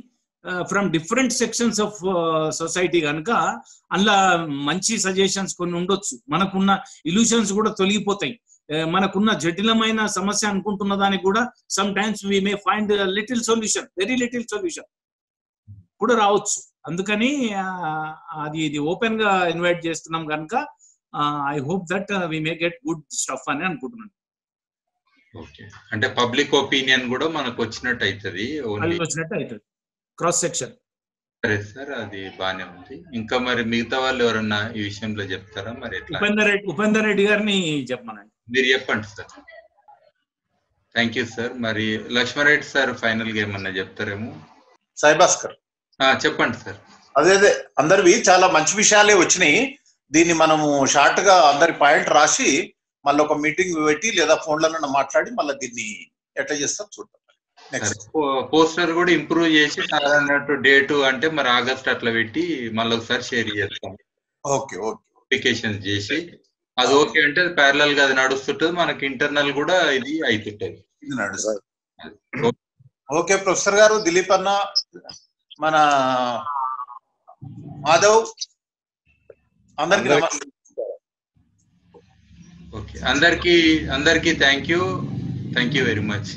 from different sections of society కనుక అందులో మంచి సజెషన్స్ కొన్ని ఉండొచ్చు. మనకున్న ఇల్యూషన్స్ కూడా తొలగిపోతాయి. మనకున్న జటిలమైన సమస్య అనుకుంటున్న దానికి కూడా sometimes we may find little solution very little solution కూడా రావచ్చు. అందుకని అది ఇది ఓపెన్గా ఇన్వైట్ చేస్తున్నాం కనుక I hope that we may get good stuff అని అనుకుంటున్నాను. ఓకే అంటే పబ్లిక్ ఒపీనియన్ కూడా మనకు వచ్చినట్టు అవుతుంది వచ్చినట్టు అవుతుంది క్రాస్ సెక్షన్ సరే సార్ అది బానే ఉంది. ఇంకా మరి మిగతా వాళ్ళు ఎవరన్నా ఈ విషయంలో చెప్తారా? మరి ఉపేందర్ రెడ్డి ఉపేందర్ రెడ్డి గారిని చెప్పమనండి. మీరు చెప్పండి సార్. థ్యాంక్ యూ సార్ మరి లక్ష్మారెడ్డి సార్ ఫైనల్గా ఏమన్నా చెప్తారేమో? సాయి భాస్కర్ ఆ, చెప్పండి సార్. అదే అదే. అందరివి చాలా మంచి విషయాలే వచ్చినాయి. దీన్ని మనము షార్ట్గా అందరి పాయింట్ రాసి మళ్ళీ ఒక మీటింగ్ పెట్టి లేదా ఫోన్లలో మాట్లాడి మళ్ళీ దీన్ని ఎట్లా చేస్తారు చూద్దాం. పోస్టర్ కూడా ఇంప్రూవ్ చేసి అన్నట్టు డేటు అంటే మరి ఆగస్ట్ అట్లా పెట్టి మళ్ళీ ఒకసారి షేర్ చేస్తాం. ఓకే ఓకే అప్లికేషన్ చేసి అది ఓకే అంటే ప్యారలల్గా అది నడుస్తుంటది. మనకి ఇంటర్నల్ కూడా ఇది అవుతుంటది ఇది నడుస్తుంది. ఓకే ప్రొఫెసర్ గారు దిలీప్ అన్న మన మాధవ్ అందరికి ఓకే అందరికి అందరికి thank you thank you very much